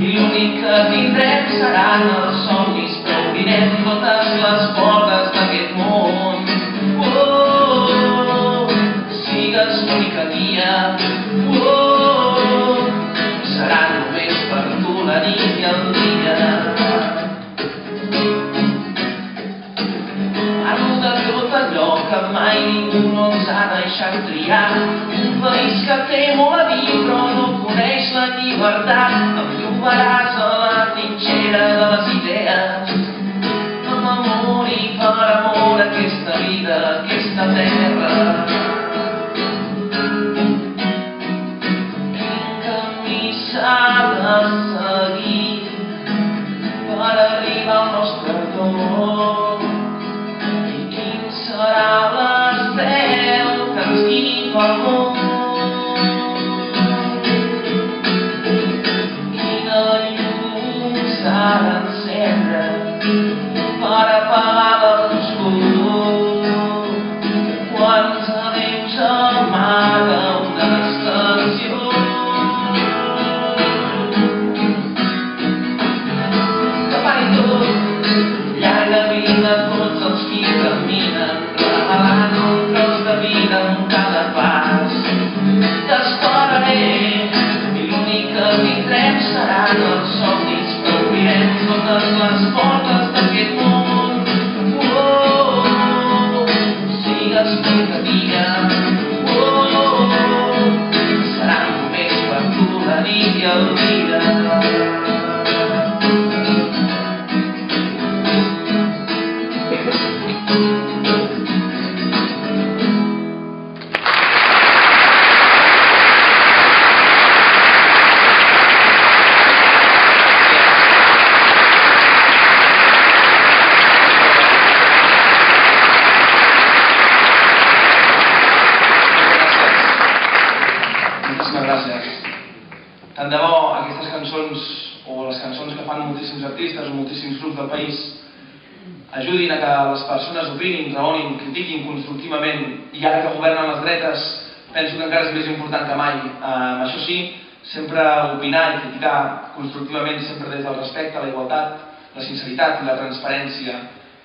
i l'únic que tindrem seran els somnis, però obrirem totes les portes d'aquest món. Oh, sigues l'única guia. Oh, serà només per tu la nit i el que mai ningú no ens ha deixat triar. Un país que té molt a dir però no coneix la llibertat. Em trobaràs a la trinxera de les idees. Amb amor i per amor aquesta vida, aquesta terra. Quin camí s'ha per arribar al nostre lloc? Important que mai. Eh, això sí, sempre opinar i criticar constructivament sempre des del respecte, la igualtat, la sinceritat i la transparència.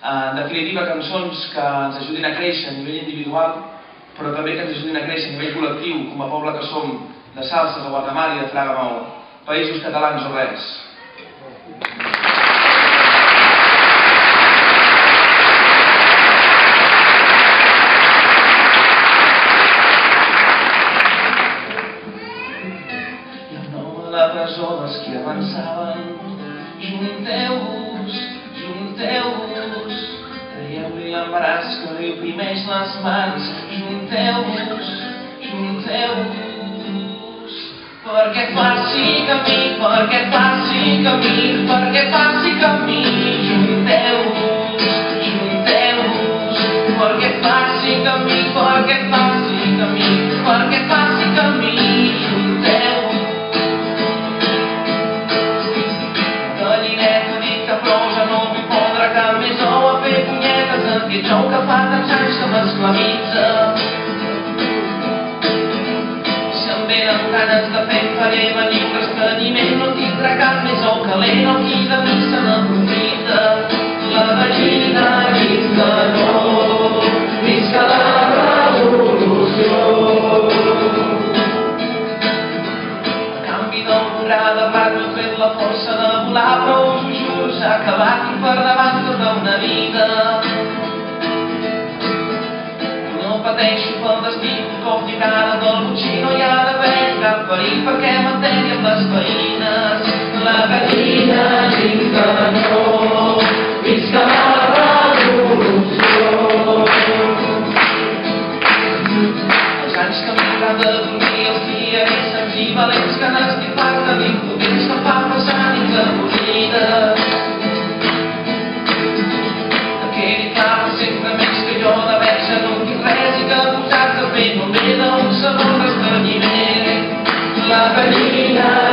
Eh, en definitiva, cançons que ens ajudin a créixer a nivell individual però també que ens ajudin a créixer a nivell col·lectiu com a poble que som, de Salses, de Guardamar i de Fraga Maó. Països catalans o res. Avançaven. Junteu-vos, junteu-vos, traieu-li l'embaràs que li oprimeix les mans. Junteu-vos, junteu-vos, perquè faci camí, perquè faci camí, perquè faci camí. Aquest jou que fa tants anys que m'esclavitza. Si em venen ganes de fer, faré venir un esteniment, no tindrà cap més ou calent, el qui de mi se n'aprofita. La gallina visca no, visca la revolució. A canvi del durar de rato he fet la força de volar, però us ho juro, s'ha acabat i per davant tota una vida. No pateixo pel destí, un cop lligada del butxí no hi ha d'haver cap perill perquè mantengui amb les veïnes. La gallina dins de no, visca la revolució. Els anys que m'han de dormir, els de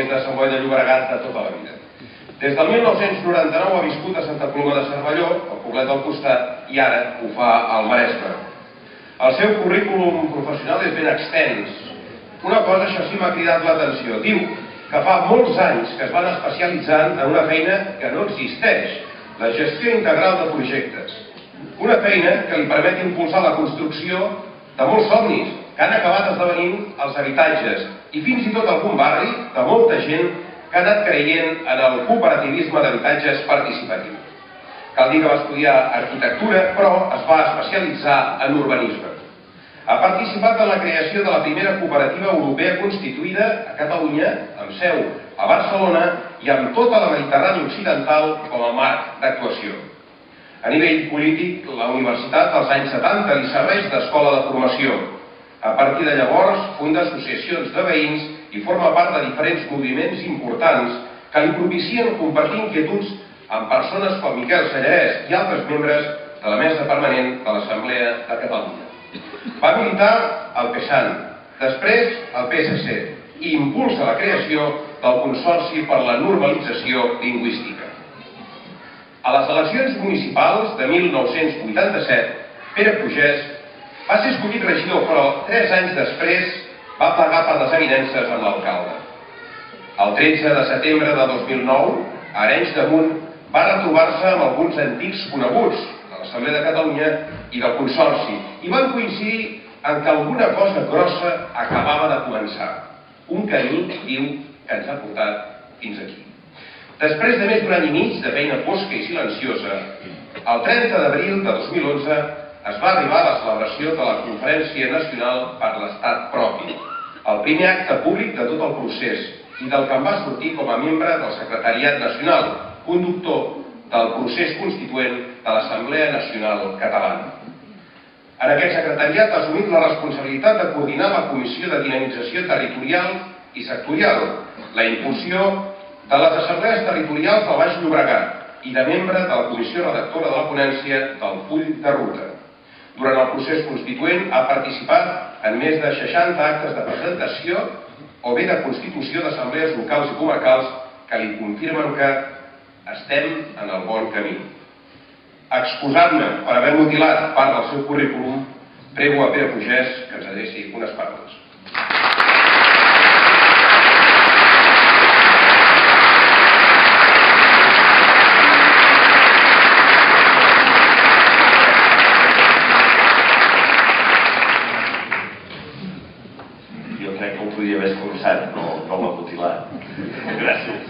és de Sant Boi de Llobregat de tota la vida. Des del 1999 ha viscut a Santa Coloma de Cervelló, al poblet del costat, i ara ho fa al Maresme. El seu currículum professional és ben extens. Una cosa, això sí, m'ha cridat l'atenció. Diu que fa molts anys que es van especialitzant en una feina que no existeix, la gestió integral de projectes. Una feina que li permet impulsar la construcció de molts somnis que han acabat esdevenint els habitatges i fins i tot algun barri de molta gent que ha anat creient en el cooperativisme d'habitatges participatiu. Cal dir que va estudiar arquitectura, però es va especialitzar en urbanisme. Ha participat en la creació de la primera cooperativa europea constituïda a Catalunya, amb seu a Barcelona i amb tota la Mediterrània Occidental com a marc d'actuació. A nivell polític, la universitat als anys 70 li serveix d'escola de formació. A partir de llavors, funda associacions de veïns i forma part de diferents moviments importants que li propicien compartir inquietuds amb persones com Miquel Sallarès i altres membres de la mesa permanent de l'Assemblea de Catalunya. Va militar al PSAN, després al PSC i impulsa la creació del Consorci per la Normalització Lingüística. A les eleccions municipals de 1987, Pere Pugès va ser escollit regidor, però tres anys després va pagar per les evidències amb l'alcalde. El 13 de setembre de 2009, a Arenys de Munt va retrobar-se amb alguns antics coneguts de l'Assemblea de Catalunya i del Consorci i van coincidir en que alguna cosa grossa acabava de començar. Un camí, diu, que ens ha portat fins aquí. Després de més d'un any i mig de feina fosca i silenciosa, el 30 d'abril de 2011 es va arribar a la celebració de la Conferència Nacional per l'Estat Propi, el primer acte públic de tot el procés i del que em va sortir com a membre del Secretariat Nacional, conductor del procés constituent de l'Assemblea Nacional Catalana. En aquest secretariat ha assumit la responsabilitat de coordinar la Comissió de Dinamització Territorial i Sectorial, la impulsió de les assemblees territorials del Baix Llobregat i de membre de la Comissió Redactora de la Ponència del Full de Ruta. Durant el procés constituent ha participat en més de 60 actes de presentació o bé de constitució d'assemblees locals i comarcals que li confirmen que estem en el bon camí. Excusant-me per haver mutilat part del seu currículum, prego a Pere Pugès que ens adreci unes paraules. podia haver escurçat, no, no l'ha mutilat. Gràcies.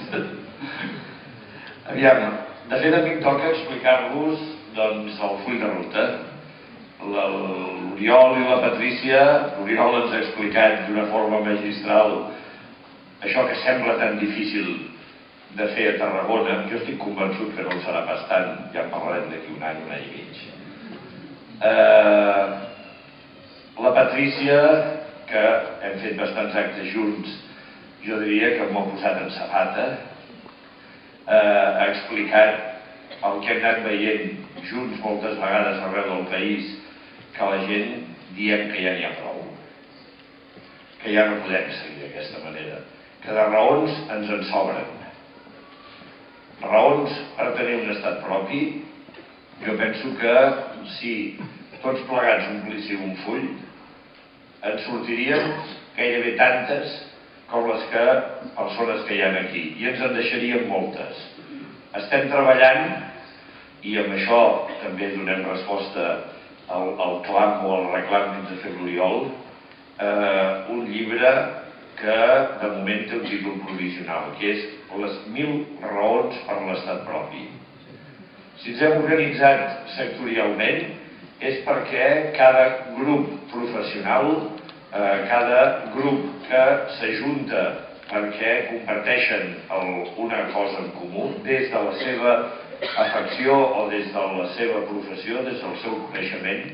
Aviam, de fet a mi em toca explicar-vos doncs, el full de ruta. L'Oriol i la Patrícia, l'Oriol ens ha explicat d'una forma magistral això que sembla tan difícil de fer a Tarragona, jo estic convençut que no ho serà bastant, ja en parlarem d'aquí un any, un any i mig. Eh, la Patrícia que hem fet bastants actes junts, jo diria que m'ho posat en safata, eh, ha explicat el que hem anat veient junts moltes vegades arreu del país, que la gent diem que ja n'hi ha prou, que ja no podem seguir d'aquesta manera, que de raons ens en sobren. Raons per tenir un estat propi, jo penso que si tots plegats omplíssim un full, en sortirien gairebé tantes com les que persones que hi ha aquí. I ens en deixarien moltes. Estem treballant i amb això també donem resposta al, al clam o al reclam que ens fet l'Oriol eh, un llibre que de moment té un títol provisional que és les mil raons per l'estat propi. Si ens hem organitzat sectorialment és perquè cada grup professional eh, cada grup que s'ajunta perquè comparteixen una cosa en comú des de la seva afecció o des de la seva professió, des del seu coneixement,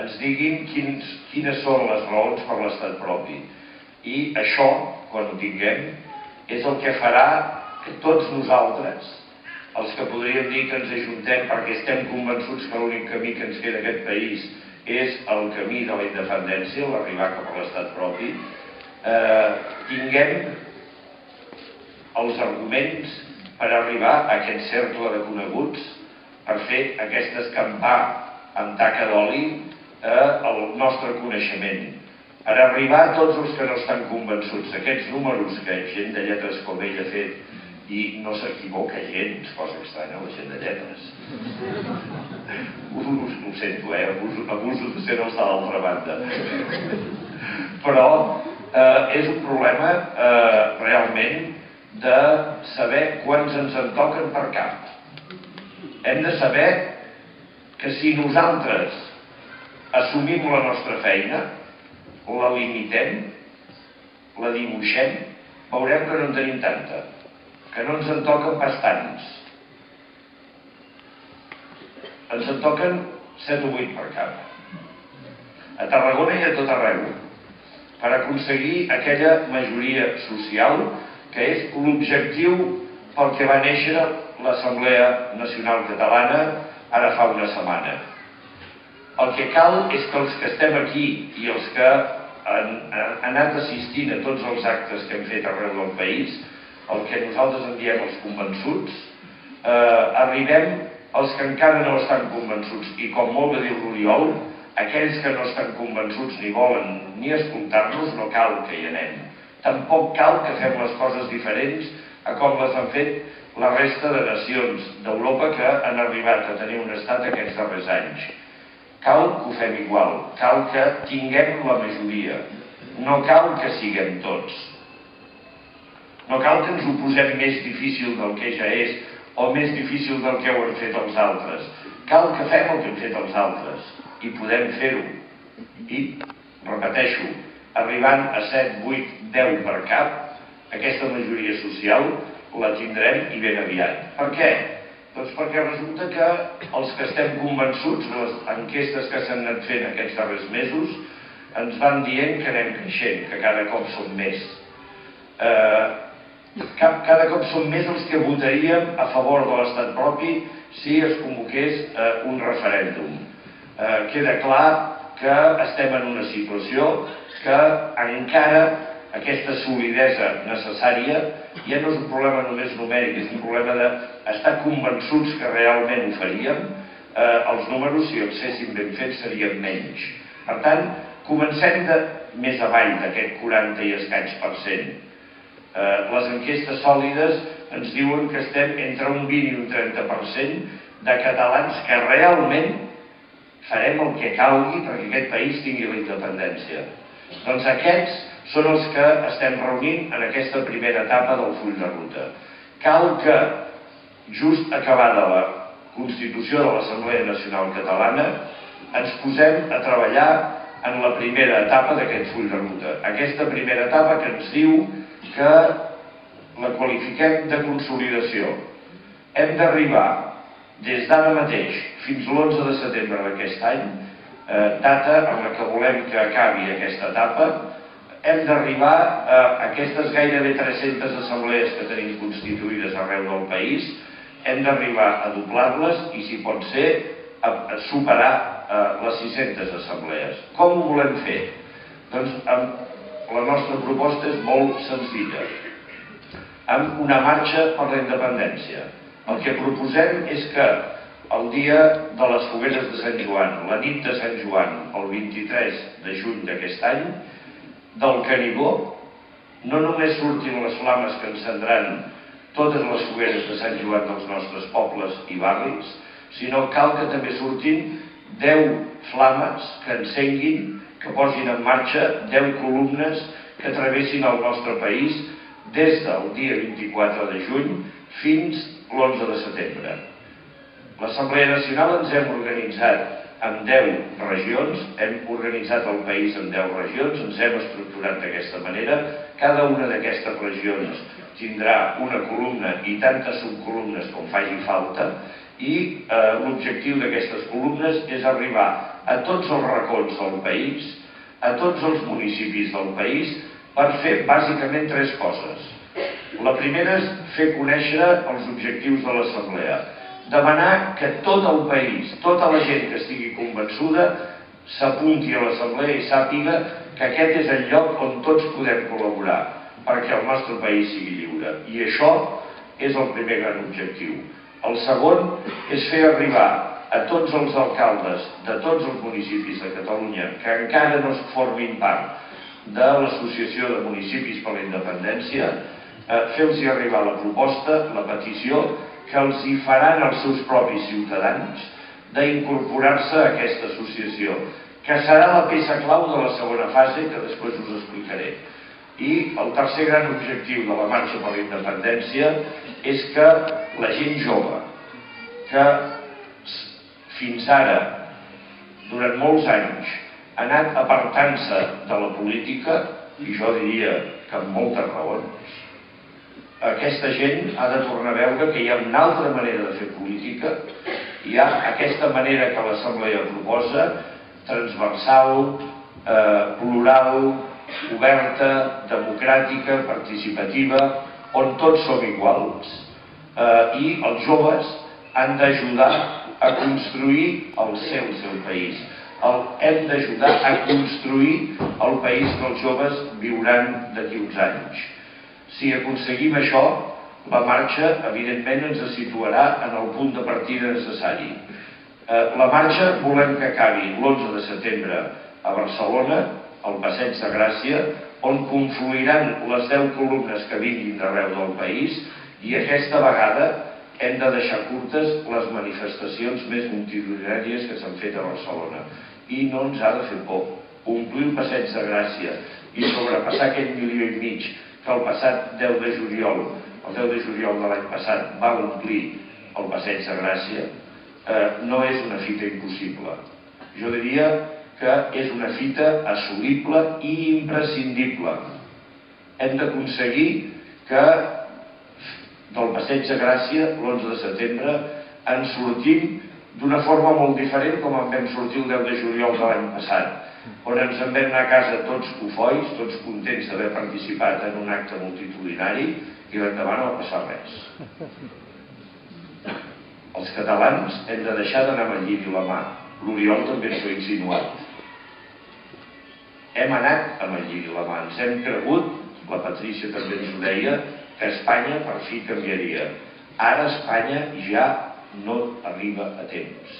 ens diguin quins, quines són les raons per l'estat propi. I això, quan ho tinguem, és el que farà que tots nosaltres els que podríem dir que ens ajuntem perquè estem convençuts que l'únic camí que ens queda aquest país és el camí de la independència, l'arribar cap a l'estat propi, eh, tinguem els arguments per arribar a aquest cercle de coneguts, per fer aquest escampar amb taca d'oli eh, el nostre coneixement, per arribar a tots els que no estan convençuts d'aquests números que gent de lletres com ell ha fet i no s'equivoca gens, cosa estranya, la gent de lletres. Ho, ho sento, eh? Abuso, abuso de ser els de l'altra banda. Però eh, és un problema eh, realment de saber quants ens en toquen per cap. Hem de saber que si nosaltres assumim la nostra feina, la limitem, la dibuixem, veurem que no en tenim tanta que no ens en toquen bastants. Ens en toquen 7 o 8 per cap. A Tarragona i a tot arreu. Per aconseguir aquella majoria social que és l'objectiu pel que va néixer l'Assemblea Nacional Catalana ara fa una setmana. El que cal és que els que estem aquí i els que han, han anat assistint a tots els actes que hem fet arreu del país el que nosaltres en diem els convençuts, eh, arribem als que encara no estan convençuts i com molt bé diu l'Oriol, aquells que no estan convençuts ni volen ni escoltar-nos, no cal que hi anem. Tampoc cal que fem les coses diferents a com les han fet la resta de nacions d'Europa que han arribat a tenir un estat aquests darrers anys. Cal que ho fem igual, cal que tinguem la majoria, no cal que siguem tots no cal que ens ho posem més difícil del que ja és o més difícil del que ho han fet els altres. Cal que fem el que han fet els altres i podem fer-ho. I, repeteixo, arribant a 7, 8, 10 per cap, aquesta majoria social la tindrem i ben aviat. Per què? Doncs perquè resulta que els que estem convençuts, les enquestes que s'han anat fent aquests darrers mesos, ens van dient que anem creixent, que cada cop som més. Eh, cada, cop som més els que votaríem a favor de l'estat propi si es convoqués eh, un referèndum. Eh, queda clar que estem en una situació que encara aquesta solidesa necessària ja no és un problema només numèric, és un problema d'estar convençuts que realment ho faríem, eh, els números, si els féssim ben fets, serien menys. Per tant, comencem de més avall d'aquest 40 i escaig per cent Eh, les enquestes sòlides ens diuen que estem entre un 20 i un 30% de catalans que realment farem el que calgui perquè aquest país tingui la independència. Doncs aquests són els que estem reunint en aquesta primera etapa del full de ruta. Cal que, just acabada la Constitució de l'Assemblea Nacional Catalana, ens posem a treballar en la primera etapa d'aquest full de ruta. Aquesta primera etapa que ens diu que la qualifiquem de consolidació. Hem d'arribar des d'ara mateix fins l'11 de setembre d'aquest any, eh, data en la que volem que acabi aquesta etapa, hem d'arribar a aquestes gairebé 300 assemblees que tenim constituïdes arreu del país, hem d'arribar a doblar-les i, si pot ser, a, a superar eh, les 600 assemblees. Com ho volem fer? Doncs amb la nostra proposta és molt senzilla. Amb una marxa per la independència. El que proposem és que el dia de les fogueres de Sant Joan, la nit de Sant Joan, el 23 de juny d'aquest any, del Canigó, no només surtin les flames que encendran totes les fogueres de Sant Joan dels nostres pobles i barris, sinó cal que també surtin 10 flames que encenguin que posin en marxa 10 columnes que travessin el nostre país des del dia 24 de juny fins l'11 de setembre. L'Assemblea Nacional ens hem organitzat en 10 regions, hem organitzat el país en 10 regions, ens hem estructurat d'aquesta manera, cada una d'aquestes regions tindrà una columna i tantes subcolumnes com faci falta, i eh, l'objectiu d'aquestes columnes és arribar a tots els racons del país, a tots els municipis del país, per fer bàsicament tres coses. La primera és fer conèixer els objectius de l'Assemblea. Demanar que tot el país, tota la gent que estigui convençuda, s'apunti a l'Assemblea i sàpiga que aquest és el lloc on tots podem col·laborar perquè el nostre país sigui lliure. I això és el primer gran objectiu. El segon és fer arribar a tots els alcaldes de tots els municipis de Catalunya que encara no es formin part de l'Associació de Municipis per la Independència, eh, fer-los arribar la proposta, la petició, que els hi faran els seus propis ciutadans d'incorporar-se a aquesta associació, que serà la peça clau de la segona fase que després us explicaré. I el tercer gran objectiu de la marxa per la independència és que la gent jove, que fins ara, durant molts anys, ha anat apartant-se de la política, i jo diria que amb moltes raons, aquesta gent ha de tornar a veure que hi ha una altra manera de fer política, hi ha aquesta manera que l'Assemblea proposa, transversal, eh, plural, oberta, democràtica, participativa, on tots som iguals. Eh, I els joves han d'ajudar a construir el seu, el seu país. El, hem d'ajudar a construir el país que els joves viuran d'aquí uns anys. Si aconseguim això, la marxa, evidentment, ens situarà en el punt de partida necessari. Eh, la marxa volem que acabi l'11 de setembre a Barcelona, al Passeig de Gràcia, on confluiran les 10 columnes que vinguin d'arreu del país i aquesta vegada hem de deixar curtes les manifestacions més multitudinàries que s'han fet a Barcelona. I no ens ha de fer por. Omplir el Passeig de Gràcia i sobrepassar aquest milió i mig que el passat 10 de juliol, el 10 de juliol de l'any passat, va omplir el Passeig de Gràcia, eh, no és una fita impossible. Jo diria que és una fita assolible i imprescindible. Hem d'aconseguir que del Passeig de Gràcia, l'11 de setembre, en sortim d'una forma molt diferent com en vam sortir el 10 de juliol de l'any passat, on ens en vam anar a casa tots cofois, tots contents d'haver participat en un acte multitudinari i l'endemà no va passar res. Els catalans hem de deixar d'anar amb el llit i la mà. L'Oriol també ens ho ha insinuat. Hem anat amb el llit i la mà. Ens hem cregut, la Patrícia també ens ho deia, Espanya per fi canviaria. Ara Espanya ja no arriba a temps.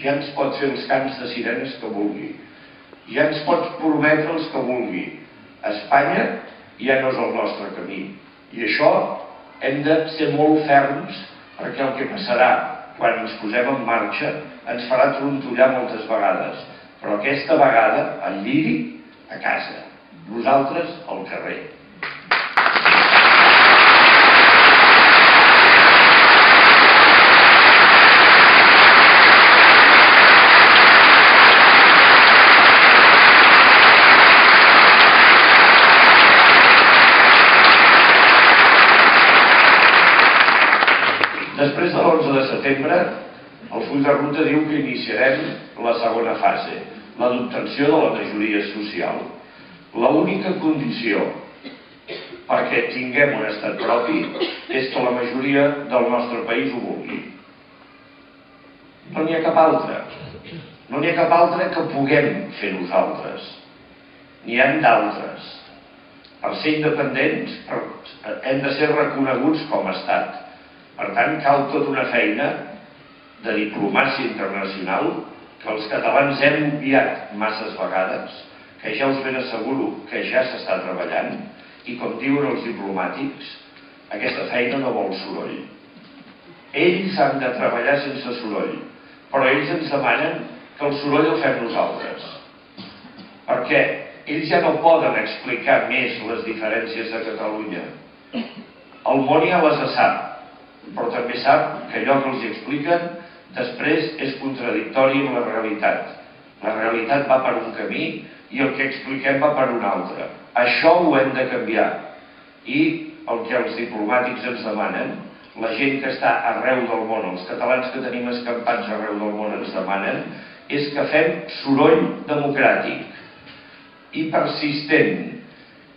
Ja ens pot fer els cants de sirenes que vulgui. Ja ens pot prometre els que vulgui. Espanya ja no és el nostre camí. I això hem de ser molt ferms perquè el que passarà quan ens posem en marxa ens farà trontollar moltes vegades. Però aquesta vegada, el lliri, a casa. Nosaltres, al carrer. Després de l'11 de setembre, el full de ruta diu que iniciarem la segona fase, la d'obtenció de la majoria social. La única condició perquè tinguem un estat propi és que la majoria del nostre país ho vulgui. No n'hi ha cap altra. No n'hi ha cap altra que puguem fer nosaltres. N'hi han d'altres. Per ser independents hem de ser reconeguts com a estat per tant, cal tota una feina de diplomàcia internacional que els catalans hem obviat masses vegades, que ja us ben asseguro que ja s'està treballant, i com diuen els diplomàtics, aquesta feina no vol soroll. Ells han de treballar sense soroll, però ells ens demanen que el soroll el fem nosaltres. Perquè ells ja no poden explicar més les diferències de Catalunya. El món ja les sap, però també sap que allò que els expliquen després és contradictori amb la realitat. La realitat va per un camí i el que expliquem va per un altre. Això ho hem de canviar. I el que els diplomàtics ens demanen, la gent que està arreu del món, els catalans que tenim escampats arreu del món ens demanen, és que fem soroll democràtic i persistent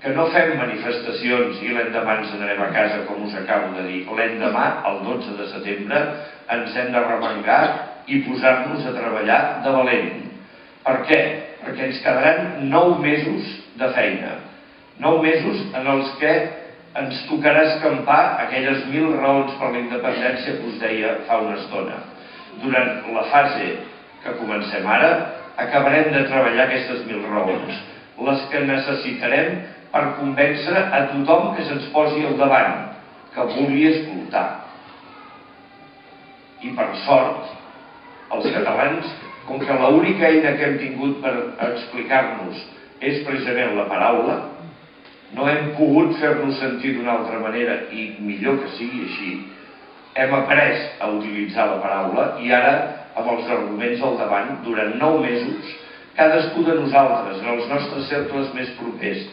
que no fem manifestacions i l'endemà ens anarem a casa, com us acabo de dir. L'endemà, el 12 de setembre, ens hem de remengar i posar-nos a treballar de valent. Per què? Perquè ens quedaran nou mesos de feina. Nou mesos en els que ens tocarà escampar aquelles mil raons per la independència que us deia fa una estona. Durant la fase que comencem ara, acabarem de treballar aquestes mil raons, les que necessitarem per convèncer a tothom que se'ns posi al davant, que vulgui escoltar. I per sort, els catalans, com que l'única eina que hem tingut per explicar-nos és precisament la paraula, no hem pogut fer-nos sentir d'una altra manera i millor que sigui així, hem après a utilitzar la paraula i ara, amb els arguments al davant, durant nou mesos, cadascú de nosaltres, en els nostres cercles més propers,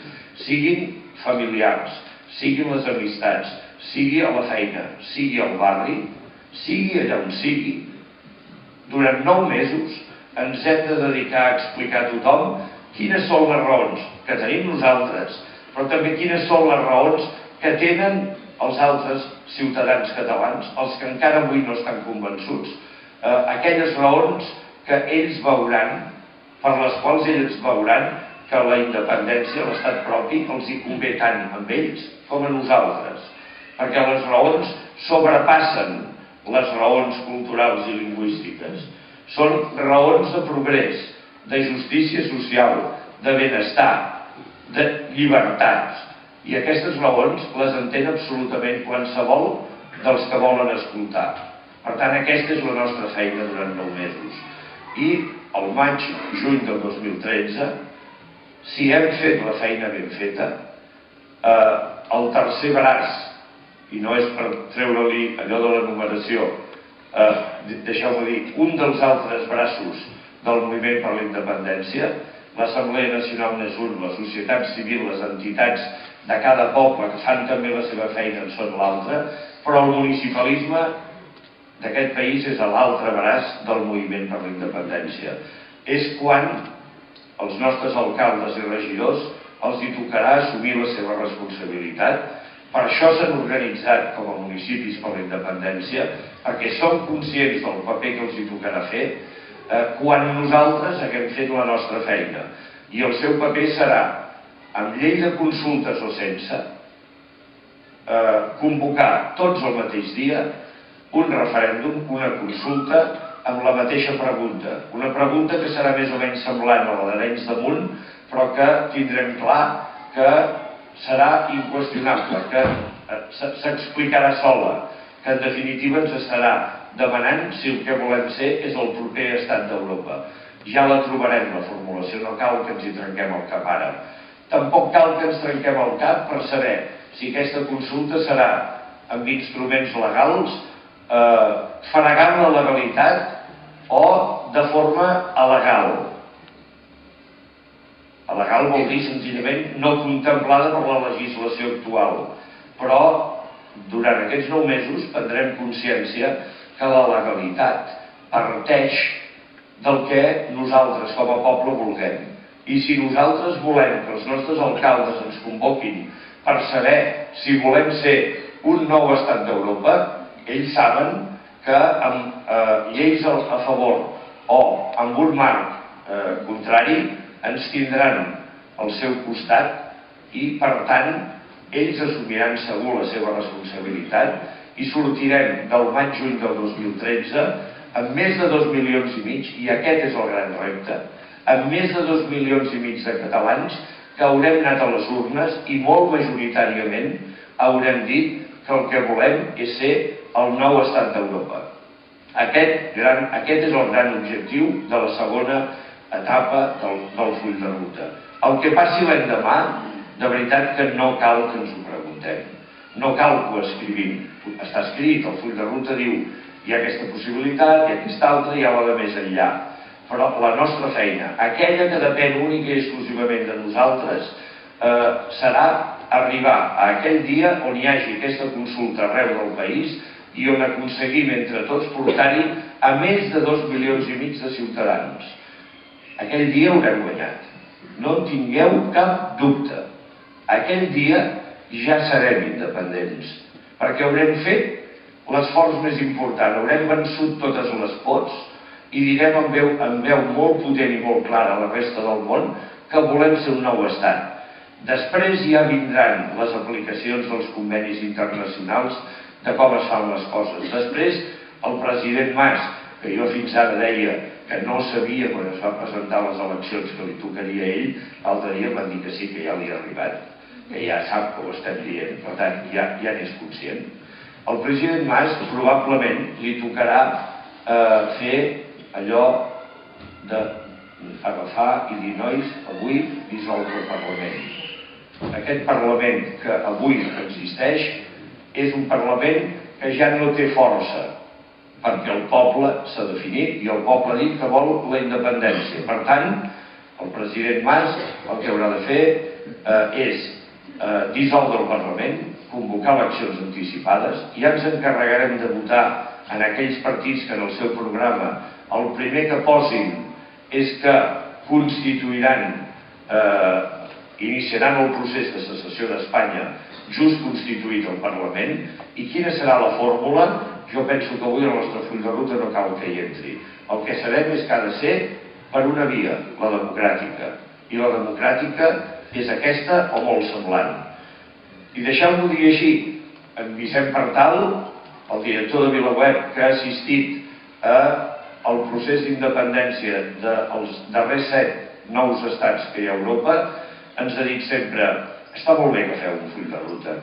siguin familiars, siguin les amistats, sigui a la feina, sigui al barri, sigui allà on sigui, durant nou mesos ens hem de dedicar a explicar a tothom quines són les raons que tenim nosaltres, però també quines són les raons que tenen els altres ciutadans catalans, els que encara avui no estan convençuts, eh, aquelles raons que ells veuran, per les quals ells veuran que la independència, l'estat propi, els hi convé tant amb ells com a nosaltres, perquè les raons sobrepassen les raons culturals i lingüístiques. Són raons de progrés, de justícia social, de benestar, de llibertat. I aquestes raons les entén absolutament qualsevol dels que volen escoltar. Per tant, aquesta és la nostra feina durant nou mesos. I el maig, juny del 2013, si hem fet la feina ben feta, eh, el tercer braç, i no és per treure-li allò de la numeració, eh, deixeu-me dir, un dels altres braços del moviment per la independència, l'Assemblea Nacional n'és un, la societat civil, les entitats de cada poble que fan també la seva feina en són l'altre, però el municipalisme d'aquest país és l'altre braç del moviment per la independència. És quan als nostres alcaldes i regidors els hi tocarà assumir la seva responsabilitat. Per això s'han organitzat com a municipis per la independència, perquè som conscients del paper que els hi tocarà fer eh, quan nosaltres haguem fet la nostra feina. I el seu paper serà, amb llei de consultes o sense, eh, convocar tots el mateix dia un referèndum, una consulta amb la mateixa pregunta. Una pregunta que serà més o menys semblant a la d'Arenys damunt, però que tindrem clar que serà inqüestionable, que eh, s'explicarà sola, que en definitiva ens estarà demanant si el que volem ser és el proper estat d'Europa. Ja la trobarem, la formulació, no cal que ens hi trenquem el cap ara. Tampoc cal que ens trenquem el cap per saber si aquesta consulta serà amb instruments legals, eh, fregant la legalitat o de forma alegal. Alegal vol dir senzillament no contemplada per la legislació actual, però durant aquests nou mesos prendrem consciència que la legalitat parteix del que nosaltres com a poble vulguem. I si nosaltres volem que els nostres alcaldes ens convoquin per saber si volem ser un nou estat d'Europa, ells saben que amb eh, lleis a favor o amb un marc eh, contrari ens tindran al seu costat i per tant ells assumiran segur la seva responsabilitat i sortirem del maig-juny del 2013 amb més de dos milions i mig, i aquest és el gran repte, amb més de dos milions i mig de catalans que haurem anat a les urnes i molt majoritàriament haurem dit que el que volem és ser el nou estat d'Europa. Aquest, gran, aquest és el gran objectiu de la segona etapa del, del full de ruta. El que passi l'endemà, de veritat que no cal que ens ho preguntem. No cal que ho escrivim. Està escrit, el full de ruta diu hi ha aquesta possibilitat, hi ha aquesta altra, hi ha la de més enllà. Però la nostra feina, aquella que depèn única i exclusivament de nosaltres, eh, serà arribar a aquell dia on hi hagi aquesta consulta arreu del país i on aconseguim entre tots portar-hi a més de dos milions i mig de ciutadans. Aquell dia haurem guanyat. No en tingueu cap dubte. aquell dia ja serem independents, perquè haurem fet l'esforç més important, haurem vençut totes les pots i direm amb veu, amb veu molt potent i molt clara a la resta del món que volem ser un nou estat. Després ja vindran les aplicacions dels convenis internacionals de com es fan les coses. Després el president Mas, que jo fins ara deia que no sabia quan es va presentar les eleccions que li tocaria a ell, l'altre dia em van dir que sí, que ja li ha arribat, que ja sap que ho estem dient, per tant ja, ja n'és conscient. El president Mas probablement li tocarà eh, fer allò de agafar i dir, nois, avui dissolt el Parlament. Aquest Parlament que avui existeix és un Parlament que ja no té força, perquè el poble s'ha definit i el poble ha dit que vol la independència. Per tant, el president Mas el que haurà de fer eh, és eh, dissoldre el Parlament, convocar eleccions anticipades, i ja ens encarregarem de votar en aquells partits que en el seu programa el primer que posin és que constituiran, eh, iniciaran el procés de secessió d'Espanya just constituït el Parlament, i quina serà la fórmula jo penso que avui el nostre full de ruta no cal que hi entri. El que sabem és que ha de ser per una via, la democràtica. I la democràtica és aquesta o molt semblant. I deixeu-m'ho dir així, en Vicent Partal, el director de Vilaweb, que ha assistit a el procés d'independència dels darrers set nous estats que hi ha a Europa, ens ha dit sempre està molt bé que feu un full de ruta,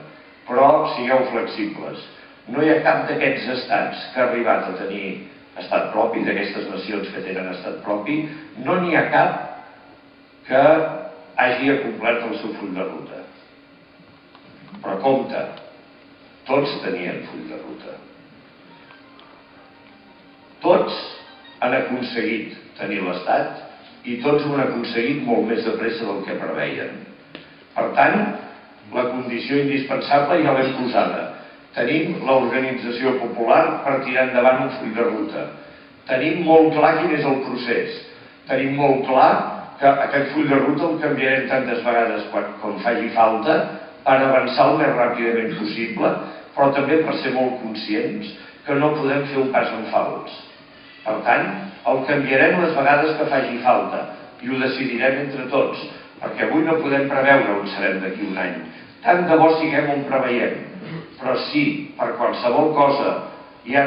però sigueu flexibles no hi ha cap d'aquests estats que ha arribat a tenir estat propi, d'aquestes nacions que tenen estat propi, no n'hi ha cap que hagi acomplert el seu full de ruta. Però compte, tots tenien full de ruta. Tots han aconseguit tenir l'Estat i tots ho han aconseguit molt més de pressa del que preveien. Per tant, la condició indispensable ja l'hem posada Tenim l'organització popular per tirar endavant un full de ruta. Tenim molt clar quin és el procés. Tenim molt clar que aquest full de ruta el canviarem tantes vegades quan, com faci falta per avançar el més ràpidament possible, però també per ser molt conscients que no podem fer un pas en fals. Per tant, el canviarem les vegades que faci falta i ho decidirem entre tots, perquè avui no podem preveure on serem d'aquí un any. Tant de bo siguem on preveiem, però si per qualsevol cosa hi ha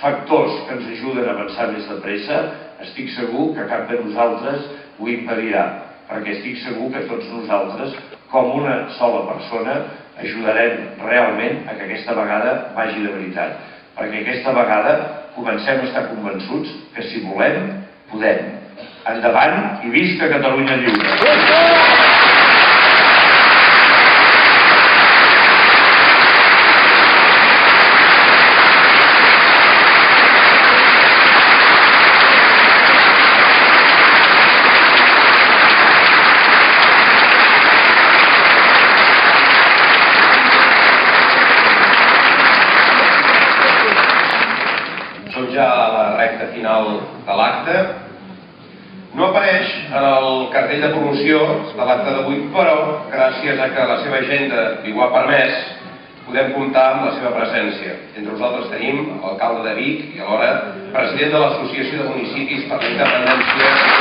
factors que ens ajuden a avançar més de pressa, estic segur que cap de nosaltres ho impedirà, perquè estic segur que tots nosaltres, com una sola persona, ajudarem realment a que aquesta vegada vagi de veritat. Perquè aquesta vegada comencem a estar convençuts que si volem, podem. Endavant i visca Catalunya Lliure! De promoció de l'acte d'avui, però gràcies a que la seva agenda li ho ha permès, podem comptar amb la seva presència. Entre nosaltres tenim l'alcalde de Vic i alhora president de l'Associació de Municipis per la Independència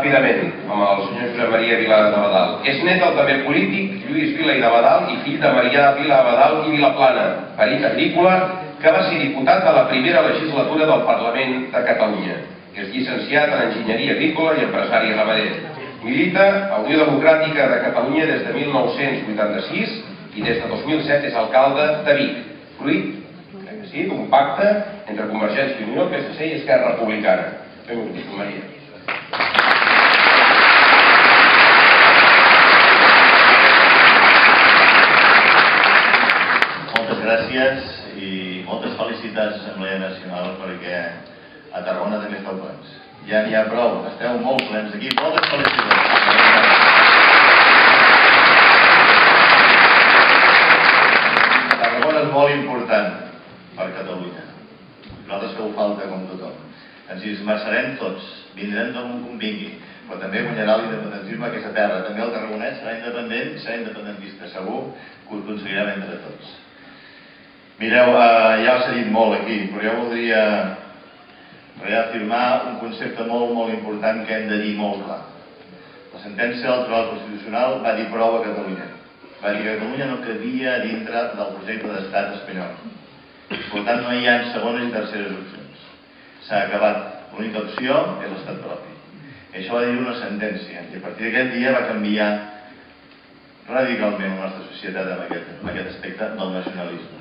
ràpidament amb el senyor Josep Maria Vila de Badal. És net del també polític Lluís Vila i de Badal i fill de Maria Vila Badal i Vilaplana, perit agrícola, que va ser diputat de la primera legislatura del Parlament de Catalunya. És llicenciat en Enginyeria Agrícola i empresari ramader. Milita a Unió Democràtica de Catalunya des de 1986 i des de 2007 és alcalde de Vic, fruit sí, d'un pacte entre Convergència i Unió, PSC i Esquerra Republicana. Benvingut, Maria. gràcies i moltes felicitats a l'Assemblea Nacional perquè a Tarragona també esteu plens. Ja n'hi ha prou, esteu molt plens aquí. Moltes felicitats. Tarragona és molt important per Catalunya. Nosaltres feu falta com tothom. Ens hi esmerçarem tots, vindrem d'on convingui, però també guanyarà l'independentisme aquesta terra. També el tarragonès serà independent, serà independentista, segur que ho aconseguirem entre tots. Mireu, eh, ja s'ha dit molt aquí, però jo voldria reafirmar un concepte molt, molt important que hem de dir molt clar. La sentència del Tribunal Constitucional va dir prou a Catalunya. Va dir que Catalunya no cabia dintre del projecte d'estat espanyol. Per tant, no hi ha segones i terceres opcions. S'ha acabat. L'única opció és l'estat propi. I això va dir una sentència. I a partir d'aquest dia va canviar radicalment la nostra societat en aquest, en aquest aspecte del nacionalisme.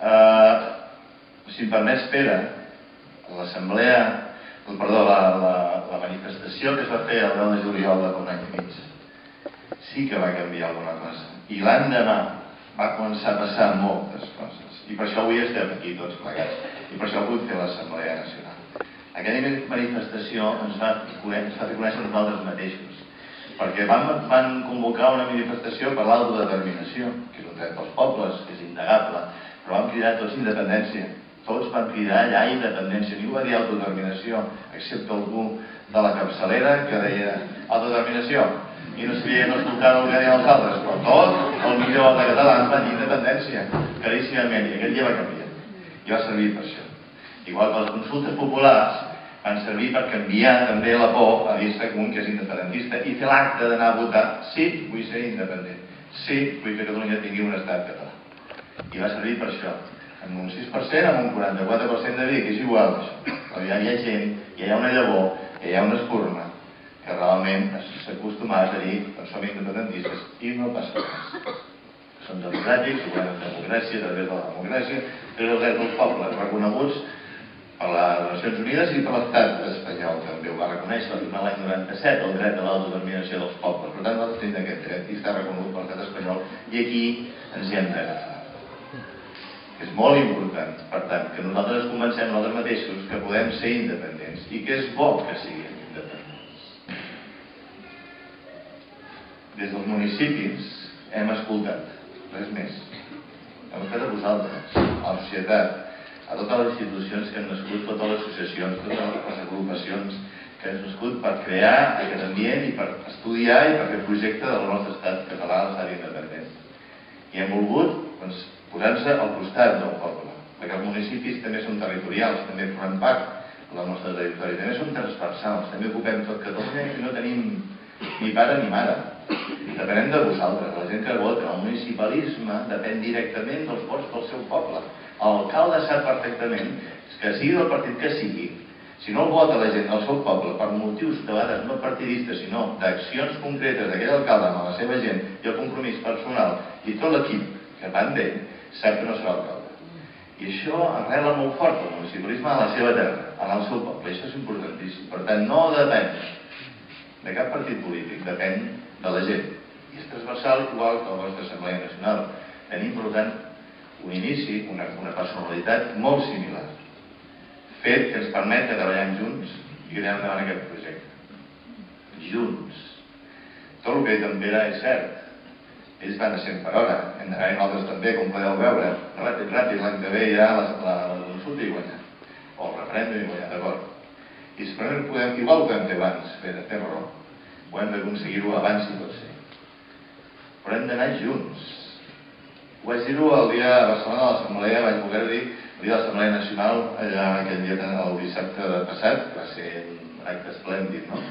Uh, si em permets, Pere, l'assemblea, perdó, la, la, la manifestació que es va fer el 9 de juliol de un any i mig, sí que va canviar alguna cosa. I l'endemà va començar a passar moltes coses. I per això avui estem aquí tots plegats. I per això pogut fer l'Assemblea Nacional. Aquella manifestació ens va, ens va fer conèixer nosaltres mateixos. Perquè van, van convocar una manifestació per l'autodeterminació, que és un dret dels pobles, que és indegable, però van cridar tots independència. Tots van cridar allà independència. Ningú va dir autodeterminació, excepte algú de la capçalera que deia autodeterminació i no sabia no escoltava el que deien els altres, però tot el millor de catalans va dir independència, claríssimament, i aquell dia va canviar. I va servir per això. Igual que les consultes populars van servir per canviar també la por a dir-se un que és independentista i fer l'acte d'anar a votar sí, vull ser independent, sí, vull que Catalunya tingui un estat català. I va servir per això. Amb un 6%, amb un 44% de dir que és igual això. Però ja hi ha gent, ja hi ha una llavor, ja hi ha una espurna, que realment s'ha acostumat a dir que som independentistes i no passa res. Som democràtics, juguem en democràcia, a de la democràcia, és el dret dels pobles reconeguts per les Nacions Unides i per l'estat espanyol també ho va reconèixer l'any 97 el dret de l'autodeterminació dels pobles per tant nosaltres tenim aquest dret i està reconegut per l'estat espanyol i aquí ens hi hem és molt important. Per tant que nosaltres ens convencem nosaltres mateixos que podem ser independents i que és bo que siguin independents. Des dels municipis hem escoltat res més. Hem fet a vosaltres, a la societat a totes les institucions que han nascut, totes les associacions, totes les agrupacions que han nascut per crear aquest ambient i per estudiar i per fer projecte del nostre estat català, l'estat independent. I hem volgut doncs, posar-nos al costat del poble, perquè els municipis també són territorials, també formen part de la nostra territori, també són transversals, també ocupem tot Catalunya i no tenim ni pare ni mare. Depenem de vosaltres, la gent que vota. El municipalisme depèn directament dels vots del seu poble. L'alcalde sap perfectament que sigui del partit que sigui, si no el vota la gent del seu poble per motius de vegades no partidistes, sinó d'accions concretes d'aquell alcalde amb la seva gent i el compromís personal i tot l'equip que va amb no serà alcalde. I això arrela molt fort el municipalisme a la seva terra, en el seu poble. Això és importantíssim. Per tant, no depèn de cap partit polític, depèn de la gent. I és transversal igual que la nostra Assemblea Nacional. Tenim, per tant, un inici, una, una personalitat molt similar, fet que ens permet que treballem junts i anem endavant aquest projecte. Junts. Tot el que en Pere és cert. Ells van a 100 per hora, hem d'anar nosaltres també, com podeu veure. Ràpid, ràpid, l'any que ve ja la, la, la i guanyar. O el referèndum i guanyar, d'acord. I si podem, igual ho podem fer abans, fer, fer raó. Ho hem d'aconseguir-ho abans si pot ser. Però hem d'anar junts ho vaig dir-ho el dia a Barcelona a l'Assemblea, vaig poder dir el dia de l'Assemblea Nacional, allà aquell dia, el dissabte passat, va ser un acte esplèndid, no?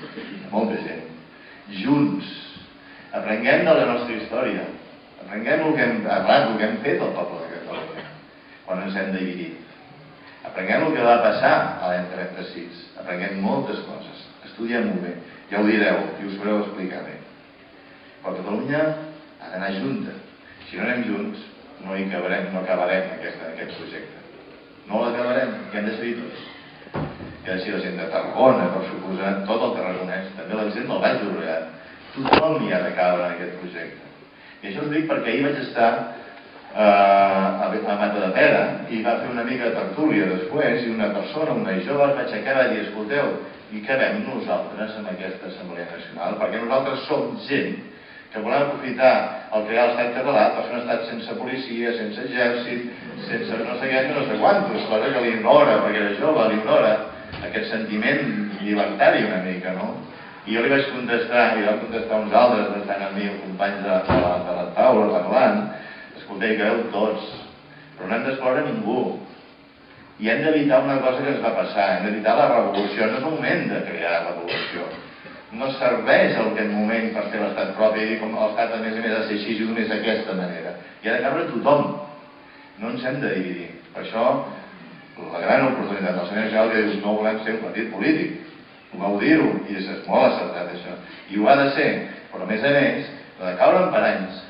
Molta gent. Junts. Aprenguem de la nostra història. Aprenguem el que hem parlat, el que hem fet al poble de Catalunya, quan ens hem dividit. Aprenguem el que va passar a l'any 36. Aprenguem moltes coses. Estudiem-ho bé. Ja ho direu i us sabreu explicar bé. Però Catalunya ha d'anar junta si no anem junts, no hi acabarem, no acabarem aquesta, aquest projecte. No l'acabarem, i hem de seguir tots. De ser la gent de Tarragona, per suposar, tot el Tarragonès, també la gent del Baix Llobregat. Tothom hi ha de caure en aquest projecte. I això us dic perquè ahir vaig estar eh, a, Mata de Pera i va fer una mica de tertúlia després i una persona, una jove, va aixecar i dir, escolteu, i què vam nosaltres en aquesta Assemblea Nacional? Perquè nosaltres som gent que volem aprofitar el a l'estat català per fer un estat sense policia, sense exèrcit, sense no sé què, no sé quantos, cosa que l'ignora, perquè era jove, l'ignora, aquest sentiment llibertari una mica, no? I jo li vaig contestar, i van contestar uns altres, estan amb mi, companys de, de, la, de la taula parlant, escolteu, que veu tots, però no hem d'excloure ningú. I hem d'evitar una cosa que ens va passar, hem d'evitar la revolució, no és moment de crear la revolució no serveix el aquest moment per fer l'estat propi i dir com l'estat a més a més ha de ser així i només d'aquesta manera. I ha de cabre tothom. No ens hem de dividir. Per això, la gran oportunitat del senyor que diu no volem ser un partit polític. Vau dir-ho, i és molt acertat això. I ho ha de ser, però a més a més, de caure en paranys